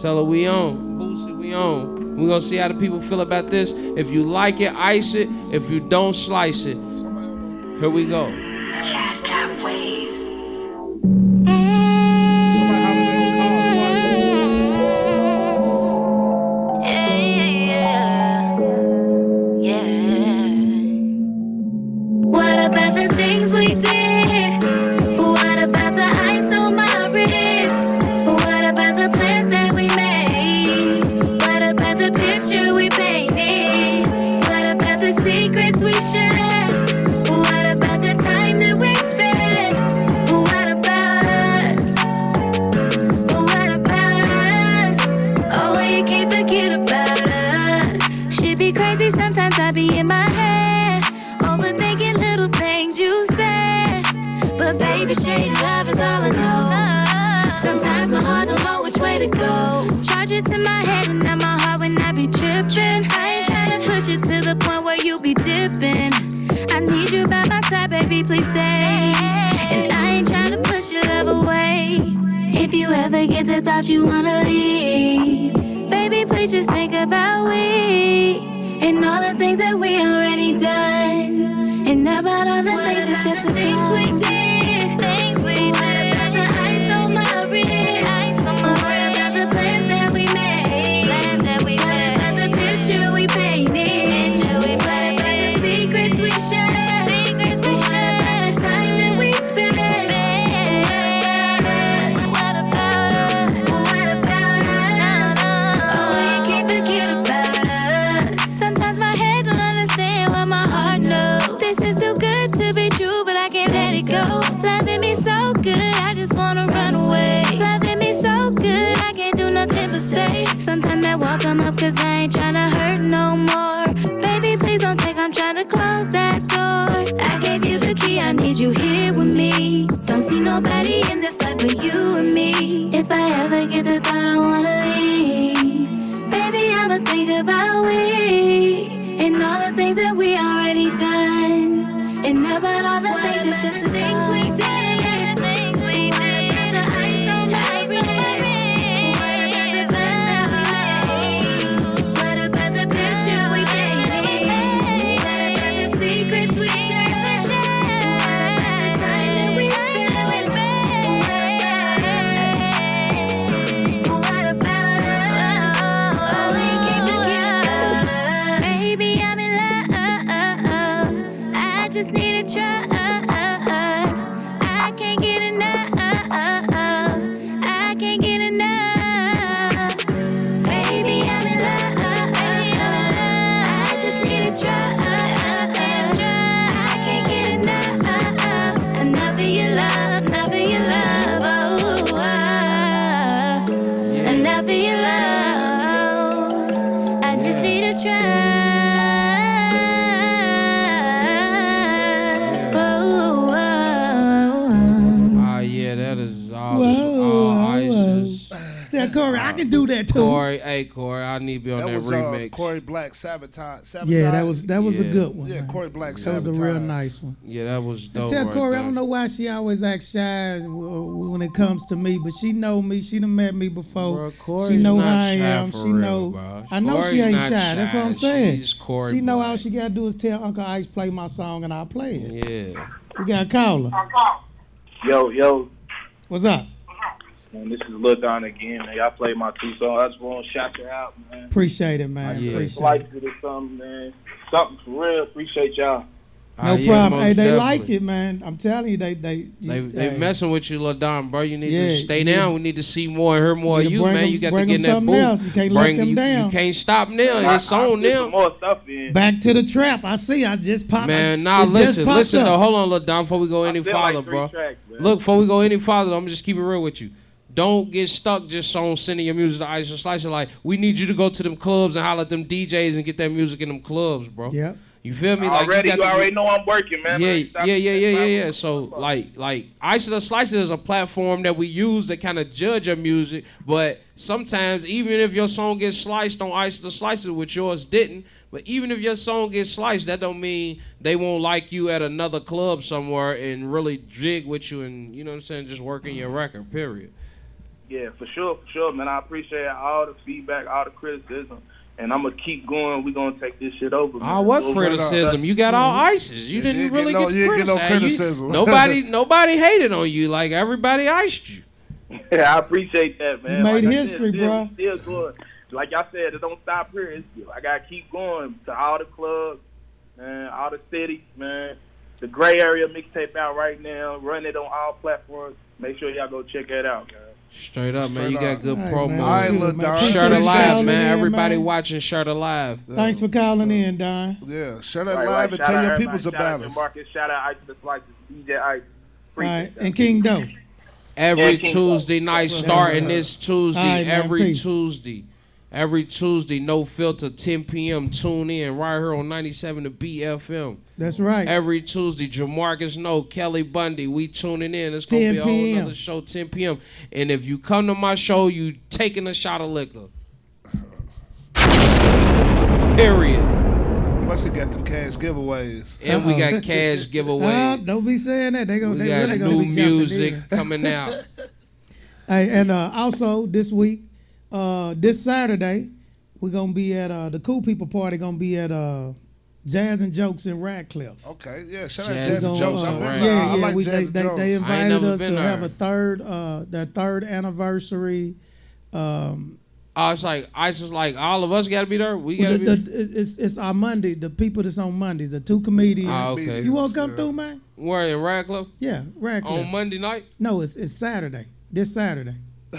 Tell her we on. Boosie, we on. we gonna see how the people feel about this. If you like it, ice it. If you don't, slice it. Here we go. Mm. Black sabotage. sabotage. Yeah, that was that was a good one. Yeah, man. Corey Black sabotage. That was a real nice one. yeah, that was And dope. tell right Corey, I don't know why she always acts shy when it comes to me, but she know me. She done met me before. Bro, she know not how I shy am. for She real, know. bro. I know Corey's she ain't not shy. That's what I'm saying. She's Corey she know all she gotta do is tell Uncle Ice play my song and I'll play it. Yeah. We got a caller. Yo, yo, What's up? Man, this is Lil Don again, man. Y'all played my two songs. I just want to shout you out, man. Appreciate it, man. I just Appreciate like it. it or something, man. Something for real. Appreciate y'all. No Ah, yeah, problem. Hey, most they like it, man. I'm telling you, they they They you- they hey. messing with you, Ladon, bro. You need Yeah, to stay you down. need- we need to see more and hear more you of need you, man. them- you got to bring get in that something booth. else. You can't let Bring- them you, down. You can't stop now. It's I, on I them. more stuff in. Back to the trap. I see. I just popped. Man, I- nah, listen, listen up. though. Hold on, Ladon, before we go any feel like farther, bro. tracks. Look, before we go any farther, I'm just keep it real with you. Don't get stuck just on sending your music to Ice and Slicer. Like, we need you to go to them clubs and holler at them DJs and get that music in them clubs, bro. Yeah. You feel me? Like already, got you, to- already know I'm working, man. yeah, Man, yeah, yeah, yeah, yeah, yeah. So like, like Ice and the Slicer is a platform that we use to kind of judge your music. But sometimes, even if your song gets sliced on Ice and the Slicer, which yours didn't, but even if your song gets sliced, that don't mean they won't like you at another club somewhere and really jig with you and you know what I'm saying, just working your record. Period. Yeah, for sure, for sure, man. I appreciate all the feedback, all the criticism, and I'm gonna keep going. We're gonna take this shit over. Man. Ah, what We'll- criticism? You got all ices. You didn't didn't really get no- get, you get no criticized. You- criticism. nobody, nobody hated on you. Like everybody iced you. Yeah, I appreciate that, man. You made like I said, history, still, bro. Still going. Like I said, it don't stop here. It's, I gotta keep going to all the clubs, man, all the cities, man. The Gray Area mixtape out right now. Run it on all platforms. Make sure y'all go check that out, man. Straight up, man. You up. got good All right, promo. man. All right, look, Don. Shirt alive, man. in, Everybody man. watching Shirt alive. Thanks for calling in, Don. Yeah, shut Right, up live right. and Shout tell out your peoples Shout out about to us. Marcus. Shout out Ice the Slices, DJ Ice. All right, and King Doe. Every Yeah, King Tuesday Kong. night, starting this Tuesday. All right, man, every peace. Tuesday. Every Tuesday, no filter, 10 p.m. Tune in right here on 97 the Beat FM. That's right. Every Tuesday, Jamarcus No, Kelly Bundy, we tuning in. It's gonna be a whole p.m.. nother show, 10 p.m. And if you come to my show, you taking a shot of liquor. Period. Plus, he got them cash giveaways. And we got cash giveaways. Uh, don't be saying that. They gonna We they got really gonna new be music coming out. Hey, and uh, also this week, uh, this Saturday, we're gonna be at uh, the Cool People Party. Gonna be at uh, Jazz and Jokes in Radcliff. Okay, yeah, shout out Jazz Jazz and and Jokes Jokes. on I'm in Rad. there. Yeah, I yeah. like we, Jazz they, and they, Jokes. they invited us been to have a third uh, their third anniversary. Um, Oh, it's like Ice just like all of us got to be there. We got the, to be. the, it's it's our Monday. The people that's on Mondays, the two comedians. Ah, okay. You want to come through, man? Where in Radcliff? Yeah, Radcliff. On Monday night? No, it's it's Saturday. This Saturday.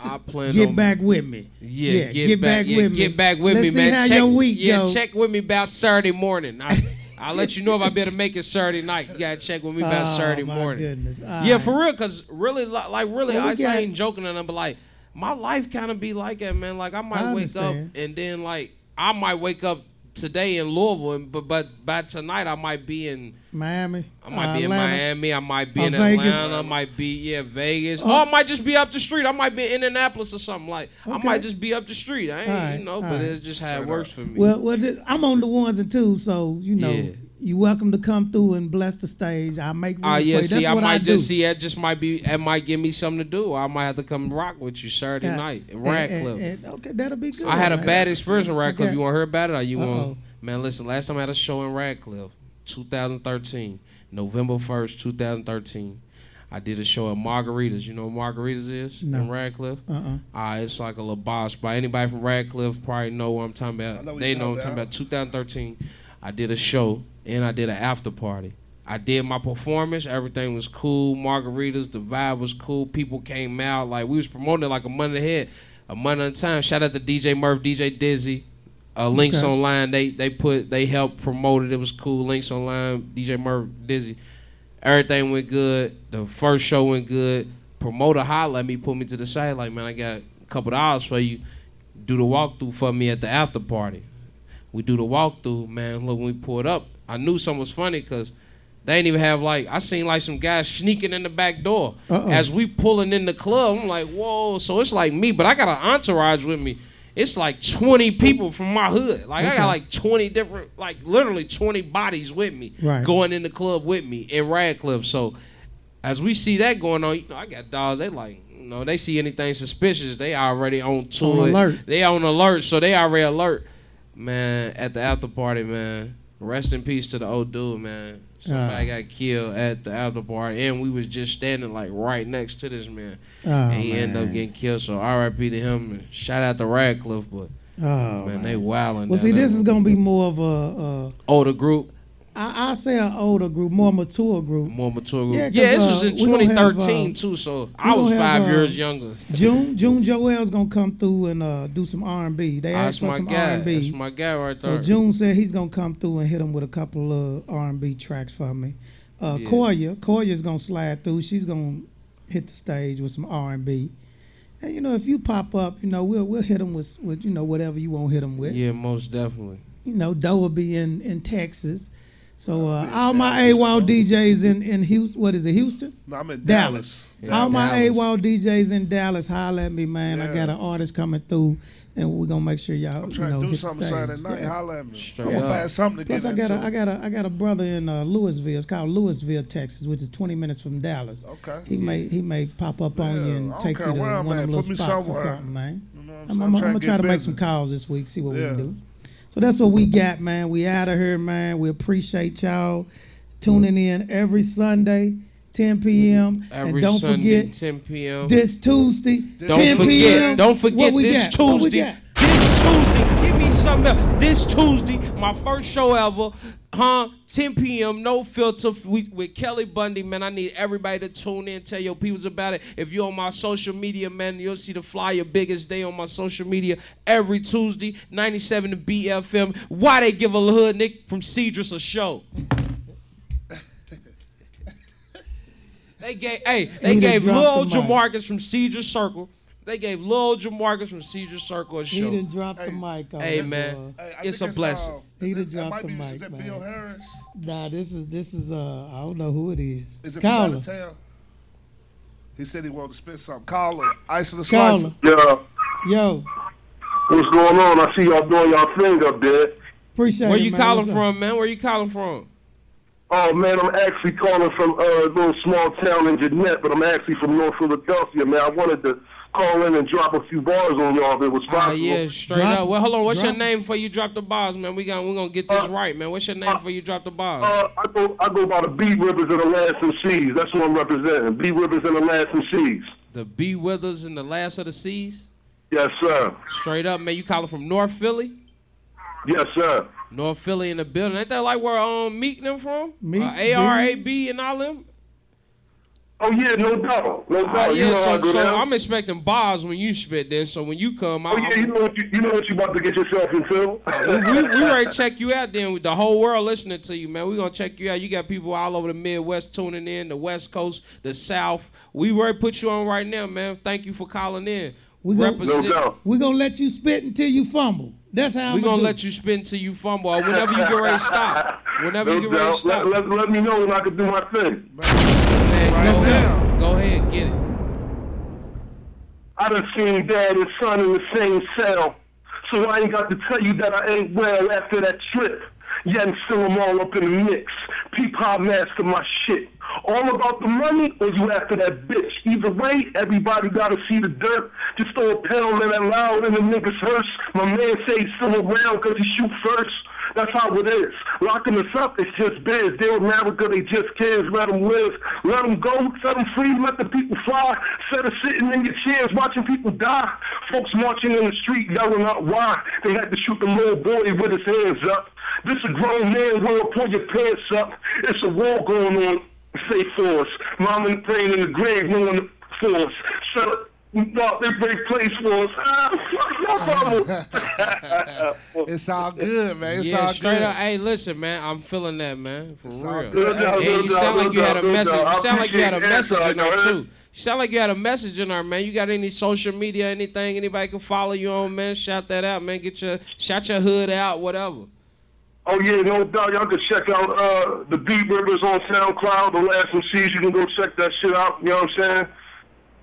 I plan Get on back with me. Yeah, get, back, yeah, with me. get back with Let's me, see man. how check, your week yeah, go. check with me about Saturday morning. I, I'll let you know if I better make it Saturday night. You gotta check with me about Oh, Saturday my morning. goodness. All yeah, right. for real, cause really, like, really, Well, I, got- ain't joking or nothing, but like, my life kind of be like that, man. Like, I might I wake up and then like, I might wake up today in Louisville, but but by tonight I might be in. Miami. I might uh, be in Atlanta. Miami. I might be Or in Vegas. Atlanta. I might be yeah Vegas. Oh. or I might just be up the street. I might be in Indianapolis or something like. I might just be up the street. I ain't Alright, you know, but alright. it's just how it works for me. Well, well, I'm on the ones and twos, so you know, Yeah. You welcome to come through and bless the stage. I make room for yeah, you. see, That's I what might I do. just see that just might be that might give me something to do. I might have to come rock with you Saturday Yeah. night in And- Radcliff. and- and- okay, that'll be good. I had a bad experience in Radcliff. Okay. You want to hear about it? Or you Uh-oh. want? Man, listen. Last time I had a show in Radcliff, 2013, November 1st, 2013. I did a show at Margaritas. You know what Margaritas is No. in Radcliff? Uh-uh. Ah, it's like a little bar By Anybody from Radcliff probably know what I'm talking about. know they know what I'm talking talking about. 2013, I did a show and I did an after party. I did my performance. Everything was cool. Margaritas, the vibe was cool. People came out like we was promoting it like a month ahead, a month at a time. Shout out to DJ Murph, DJ Dizzy. Uh, links Okay. online. They they put they helped promote it. It was cool. Links online. DJ Murph, Dizzy. Everything went good. The first show went good. Promoter hollered at me, put me to the side, like, man, I got a couple dollars for you. Do the walkthrough for me at the after party. We do the walkthrough, man. Look, when we pulled up, I knew something was funny because they didn't even have like I seen like some guys sneaking in the back door. Uh-oh. As we pulling in the club, I'm like, whoa. So it's like me, but I got an entourage with me. It's like 20 people from my hood. Like I got like 20 different, like literally 20 bodies with me Right. going in the club with me in Radcliff. So as we see that going on, you know, I got dogs. They like, you know, they see anything suspicious, they already on to On it. alert. They on alert, so they already alert. Man, at the after party, man. Rest in peace to the old dude, man. Somebody Ah. got killed at the after party, and we was just standing like right next to this man, Oh, and he ended up getting killed. So R.I.P. to him. And shout out to Radcliff, but Oh, man, they wilding. Well, see, this is gonna be more of a, uh, older group, I, I say an older group, more mature group. more mature group. Yeah, Yeah, 'cause, this was uh, in we gonna have, 2013 uh, too. So I was gonna have, five uh, years younger. June June Joel's gonna come through and uh, do some R and B. They asked that's for my some R guy. and That's my guy right So. June said he's gonna come through and hit him with a couple of R and B tracks for me. Uh, Yeah. Koya, Koya's gonna slide through. She's gonna hit the stage with some R and B. And you know, if you pop up, you know, we'll we'll hit them with with you know whatever you want to hit them with. Yeah, most definitely. You know, Doe will be in in Texas. So uh, all my AWOL DJs in in Houston. What is it, Houston? No, I'm in Dallas. Dallas. All my Dallas. AWOL DJs in Dallas, holler at me, man. I got an artist coming through, and we're gonna make sure y'all I'm you trying know to do the something stage. Saturday night. Yeah. Holla at me. Straight I'm gonna find something to Plus, get I got a, into. I got a, I got a brother in uh, Lewisville. It's called Lewisville, Texas, which is 20 minutes from Dallas. Okay. He may, he may pop up on you and take you to one I'm of them little Put me spots or something, man. You know what I'm, I'm? I'm, I'm gonna try to make some calls this week. See what we can do. So that's what we got, man. We out of here, man. We appreciate y'all tuning in every Sunday, 10 p.m. Every and don't Sunday, forget 10 p.m. this Tuesday, Don't 10 forget, p.m. don't What forget we this got? What we Tuesday. got? This Tuesday, give me something else. This Tuesday, my first show ever, huh? 10 p.m. No filter with, with Kelly Bundy, man. I need everybody to tune in, tell your peoples about it. If you're on my social media, man, you'll see the flyer biggest day on my social media every Tuesday, 97 the Beat FM. Why they give a hood Nick from Cedrus a show? They gave, hey, they gave Lil. Jamarcus from Cedar Circle. They gave Lil Jamarcus from Cedar Circle a show. He show. done dropped the mic on Hey that man. Hey, it's a think blessing. uh, He didn't drop the be- mic, Is that man. Bill Harris? Nah, this is this is uh I don't know who it is. Is it Call from out her. of town? He said he wanted to spit something. Call her. Ice of the Call slicer. her. Yeah, Yo, what's going on? I see y'all doing y'all thing up there. appreciate Where it, you man. calling What's up? from, man? Where you calling from? Oh man, I'm actually calling from uh, a little small town in Jeannette, but I'm actually from North Philadelphia, man. I wanted to call in and drop a few bars on y'all if it was Oh possible. yeah, straight Drop- up. Well, hold on. What's your name before you drop the bars, man? We got we gonna get this right, man. What's your name before you drop the bars? Uh, I go I go by the B Rivers and the Last MCs. That's what I'm representing. B Rivers and the Last MCs. the Seas. The B Withers and the Last of the Seas. Yes, sir. Straight up, man. You calling from North Philly? Yes, sir. North Philly in the building. Ain't that like where um Meek them from? Meek, uh, ARAB and all them. Oh yeah, no doubt, no doubt. Ah, you yeah, know how I so, so down. I'm expecting bars when you spit then. So when you come, I, Oh yeah, you know what you, you know what you about to get yourself into. we, we, we ready to check you out then with the whole world listening to you, man. we gonna check you out. You got people all over the Midwest tuning in, the West Coast, the South. We ready to put you on right now, man. Thank you for calling in. We gonna, Represent- we gonna let you spit until you fumble. That's how we I'm gonna do. let you spin till you fumble or whenever you get ready to stop. Whenever no you get ready to stop. Let, let, let me know when I can do my thing. Man, Let's go, go. ahead. go ahead, get it. I done seen dad and son in the same cell. So I ain't got to tell you that I ain't well after that trip. Yet and still I'm all up in the mix. Peep how master my shit. All about the money or you after that bitch. Either way, everybody gotta see the dirt. Just throw a pound in that loud and the niggas hearse. My man say he's still around cause he shoot first. That's how it is. Locking us up, it's just biz. They're America, they just kids. Let them live. Let them go. Set them free. Let the people fly. Instead of sitting in your chairs watching people die. Folks marching in the street yelling out why. They had to shoot the little boy with his hands up. This a grown man world, pull your pants up. It's a war going on. Say force. us. Mom and praying in the grave, no one for us. Shut up. No, they break place for us. Ah, It's all good, man. It's yeah, all straight good. up. Hey, listen, man, I'm feeling that, man, for real. good. No Hey, doubt, you sound like you had a message. You sound like you had a message in there too. You sound like you had a message in there, man. You got any social media, anything anybody can follow you on, man? Shout that out, man. Get your shout your hood out, whatever. Oh yeah, no doubt. Y'all can check out uh, the Beat Rivers on SoundCloud. The last MCs, you can go check that shit out. You know what I'm saying?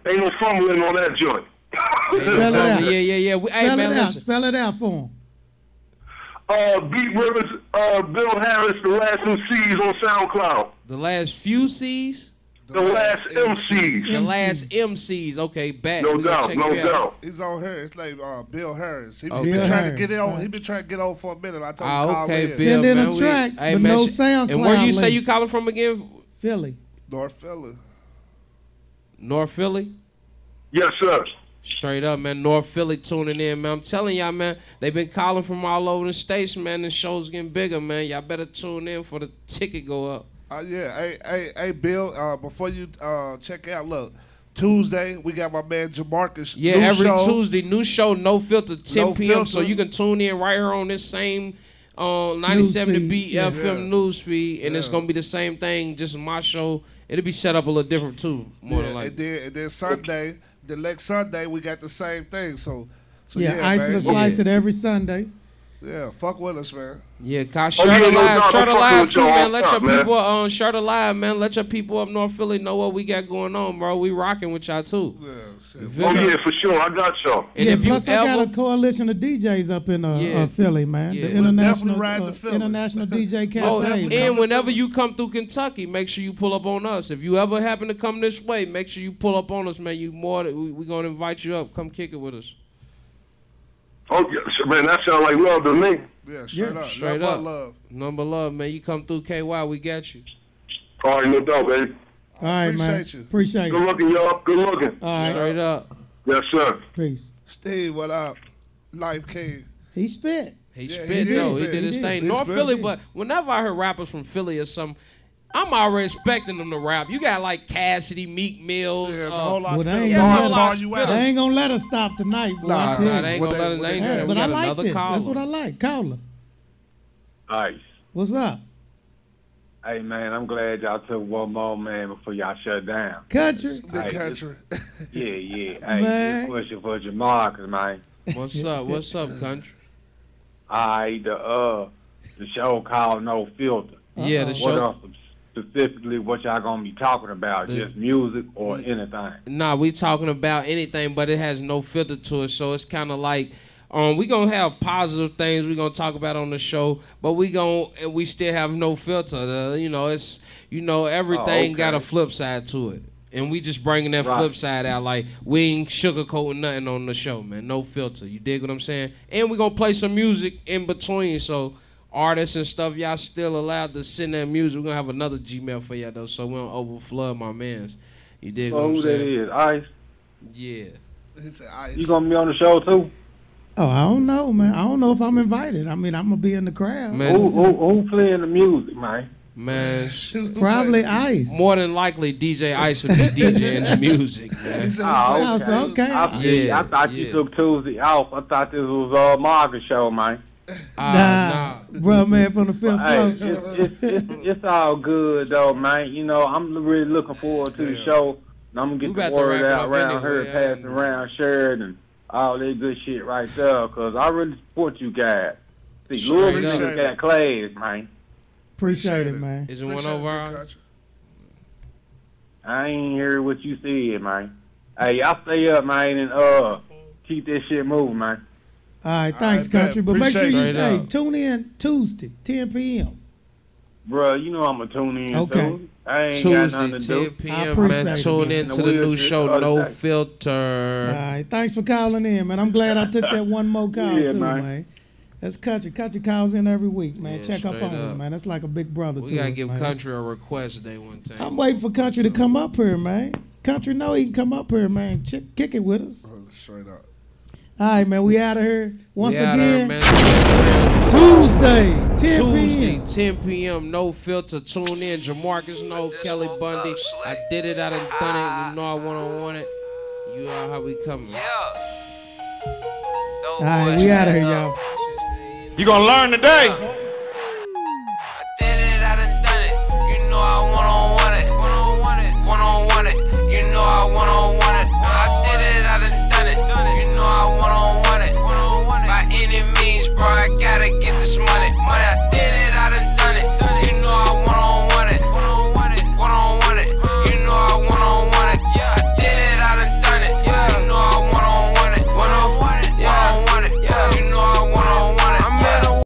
Ain't no fumbling on that joint. Spell it out. Yeah, yeah, yeah. We- hey, Spell man, it out. listen. Spell it out for him. Uh, Beat Rivers, uh, Bill Harris, the last MCs on SoundCloud. The last few C's. The, last MCs. The last MCs. Okay, back. No We doubt, no doubt. He's on here. It's like uh, Bill Harris. He, Oh, he Bill been trying Harris. to get on. Right. He been trying to get on for a minute. I told him Ah, call okay, in. Bill. Send in a man, we- track, hey, but man, no sh- SoundCloud And where you say link. you calling from again? Philly. North Philly. North Philly. Yes, sir. Straight up, man. North Philly tuning in, man. I'm telling y'all, man. They've been calling from all over the states, man. The show's getting bigger, man. Y'all better tune in for the ticket go up. Uh, yeah. Hey, hey, hey, Bill. Uh, before you uh, check out, look. Tuesday we got my man Jamarcus. Yeah, new every show. Tuesday, new show, no filter, 10 No p.m. So you can tune in right here on this same on 97 to Newsfeed, yeah. FM news feed, and it's gonna be the same thing, just my show. It'll be set up a little different too, more Yeah, than like. and then and then Sunday, the next Sunday we got the same thing. So, so Yeah, yeah, ice man. and slice it every Sunday. Yeah, fuck with us, man. Yeah, cause Oh, Shirt yeah, no Alive, doubt. Shirt Alive too, man. Let your man. people um Shirt Alive, man. Let your people up North Philly know what we got going on, bro. We rocking with y'all too. Oh yeah, for sure. I got y'all. And yeah, if you plus I ever- got a coalition of DJs up in uh, Yeah. uh, Philly, man. Yeah. The We'll international ride uh, to Philly. international DJ Cafe. Oh, man. and whenever you come through Kentucky, make sure you pull up on us. If you ever happen to come this way, make sure you pull up on us, man. You more, we, we gonna invite you up. Come kick it with us. Oh yeah, man, that sounds like love to me. Yeah, straight up, straight Nothing up. love. Number love, man. You come through KY, we got you. All right, no doubt, baby. All right, man. Appreciate you. Appreciate you. Good looking, y'all. Good looking. All right. Straight up. Yes, sir. Peace. Steve, what up? Life King. He spit. He Yeah, spit he did though. He did his He thing. did. North He Philly, spit. but whenever I heard rappers from Philly or something, I'm already expecting them to rap. You got like Cassidy, Meek Mills. Yeah, it's a uh, whole lot Well, of they ain't, Yeah, it's a gonna let us, they ain't gonna let us stop tonight, boy. Nah, I nah, they ain't What gonna they- let us. what They ain't they- Yeah, gonna- we but I like another this. caller. That's what I like. Caller. Ice. What's up? Hey man, I'm glad y'all took one more man before y'all shut down. Country. Big Hey, country. Yeah, yeah. Hey, Man. just pushing for Jamarcus, man. What's up? What's up, country? I the uh the show called No Filter. Yeah, the What show. else specifically what y'all gonna be talking about? The- Just music or anything? Nah, we talking about anything, but it has no filter to it. So it's kind of like, um, we gonna have positive things we gonna talk about on the show, but we gonna we still have no filter. You know, it's you know everything Oh, got a flip side to it, and we just bringing that Right. flip side out. Like we ain't sugarcoating nothing on the show, man. No filter. You dig what I'm saying? And we gonna play some music in between, so. Artists and stuff, y'all still allowed to send that music. We're gonna have another Gmail for y'all though, so we don't overflood my mans. You dig what So I'm who that saying? is? Ice. Yeah. He said, ice. You gonna be on the show too? Oh, I don't know, man. I don't know if I'm invited. I mean, I'm gonna be in the crowd. Man, Who, who who playing the music, man? Man, Probably Ice. more than likely DJ Ice will be DJing the music, man. Oh, okay. okay. I, yeah, Yeah, I thought yeah. you took Tuesday off. I thought this was a uh Marcus show, man. Ah, Nah, bro, man, from the fifth Hey, floor. it's, it's, it's, it's all good though, man. You know, I'm really looking forward to the show. And I'm gonna get to the word out around anyway, her, yeah. passing around shirt and all that good shit right there. Cause I really support you guys. See, Straight Louisville up. niggas got class, man. Appreciate it, man. Is it one over? big. I ain't hear what you said, man. Hey, y'all stay up, man, and uh, keep this shit moving, man. All right, thanks, I bet. country. But make sure you Appreciate it. hey, tune in Tuesday, 10 p.m. Bruh, you know I'm gonna tune in Okay. too. I ain't got nothing Tuesday, to 10 do. p.m. appreciate Man, tune in to the new show, No okay. Filter. right, thanks for calling in, man. I'm glad I took that one more call Yeah, too, man. man. That's country. Country calls in every week, man. Yeah, Check up on straight us, man. That's like a big brother We to gotta give man. Country a request day one time. I'm waiting for country to come up here, man. Country know he can come up here, man. Ch- kick it with us. Oh, Straight up. All right, man. We out of here once We outta here, again. man. Tuesday, 10 Tuesday, p.m. 10 p.m. No filter. Tune in. Jamarcus No, Kelly Bundy. I did it. I done done it. You know I wanna want it. You know how we coming. Yeah. All right, we out of here, y'all. You gonna learn today.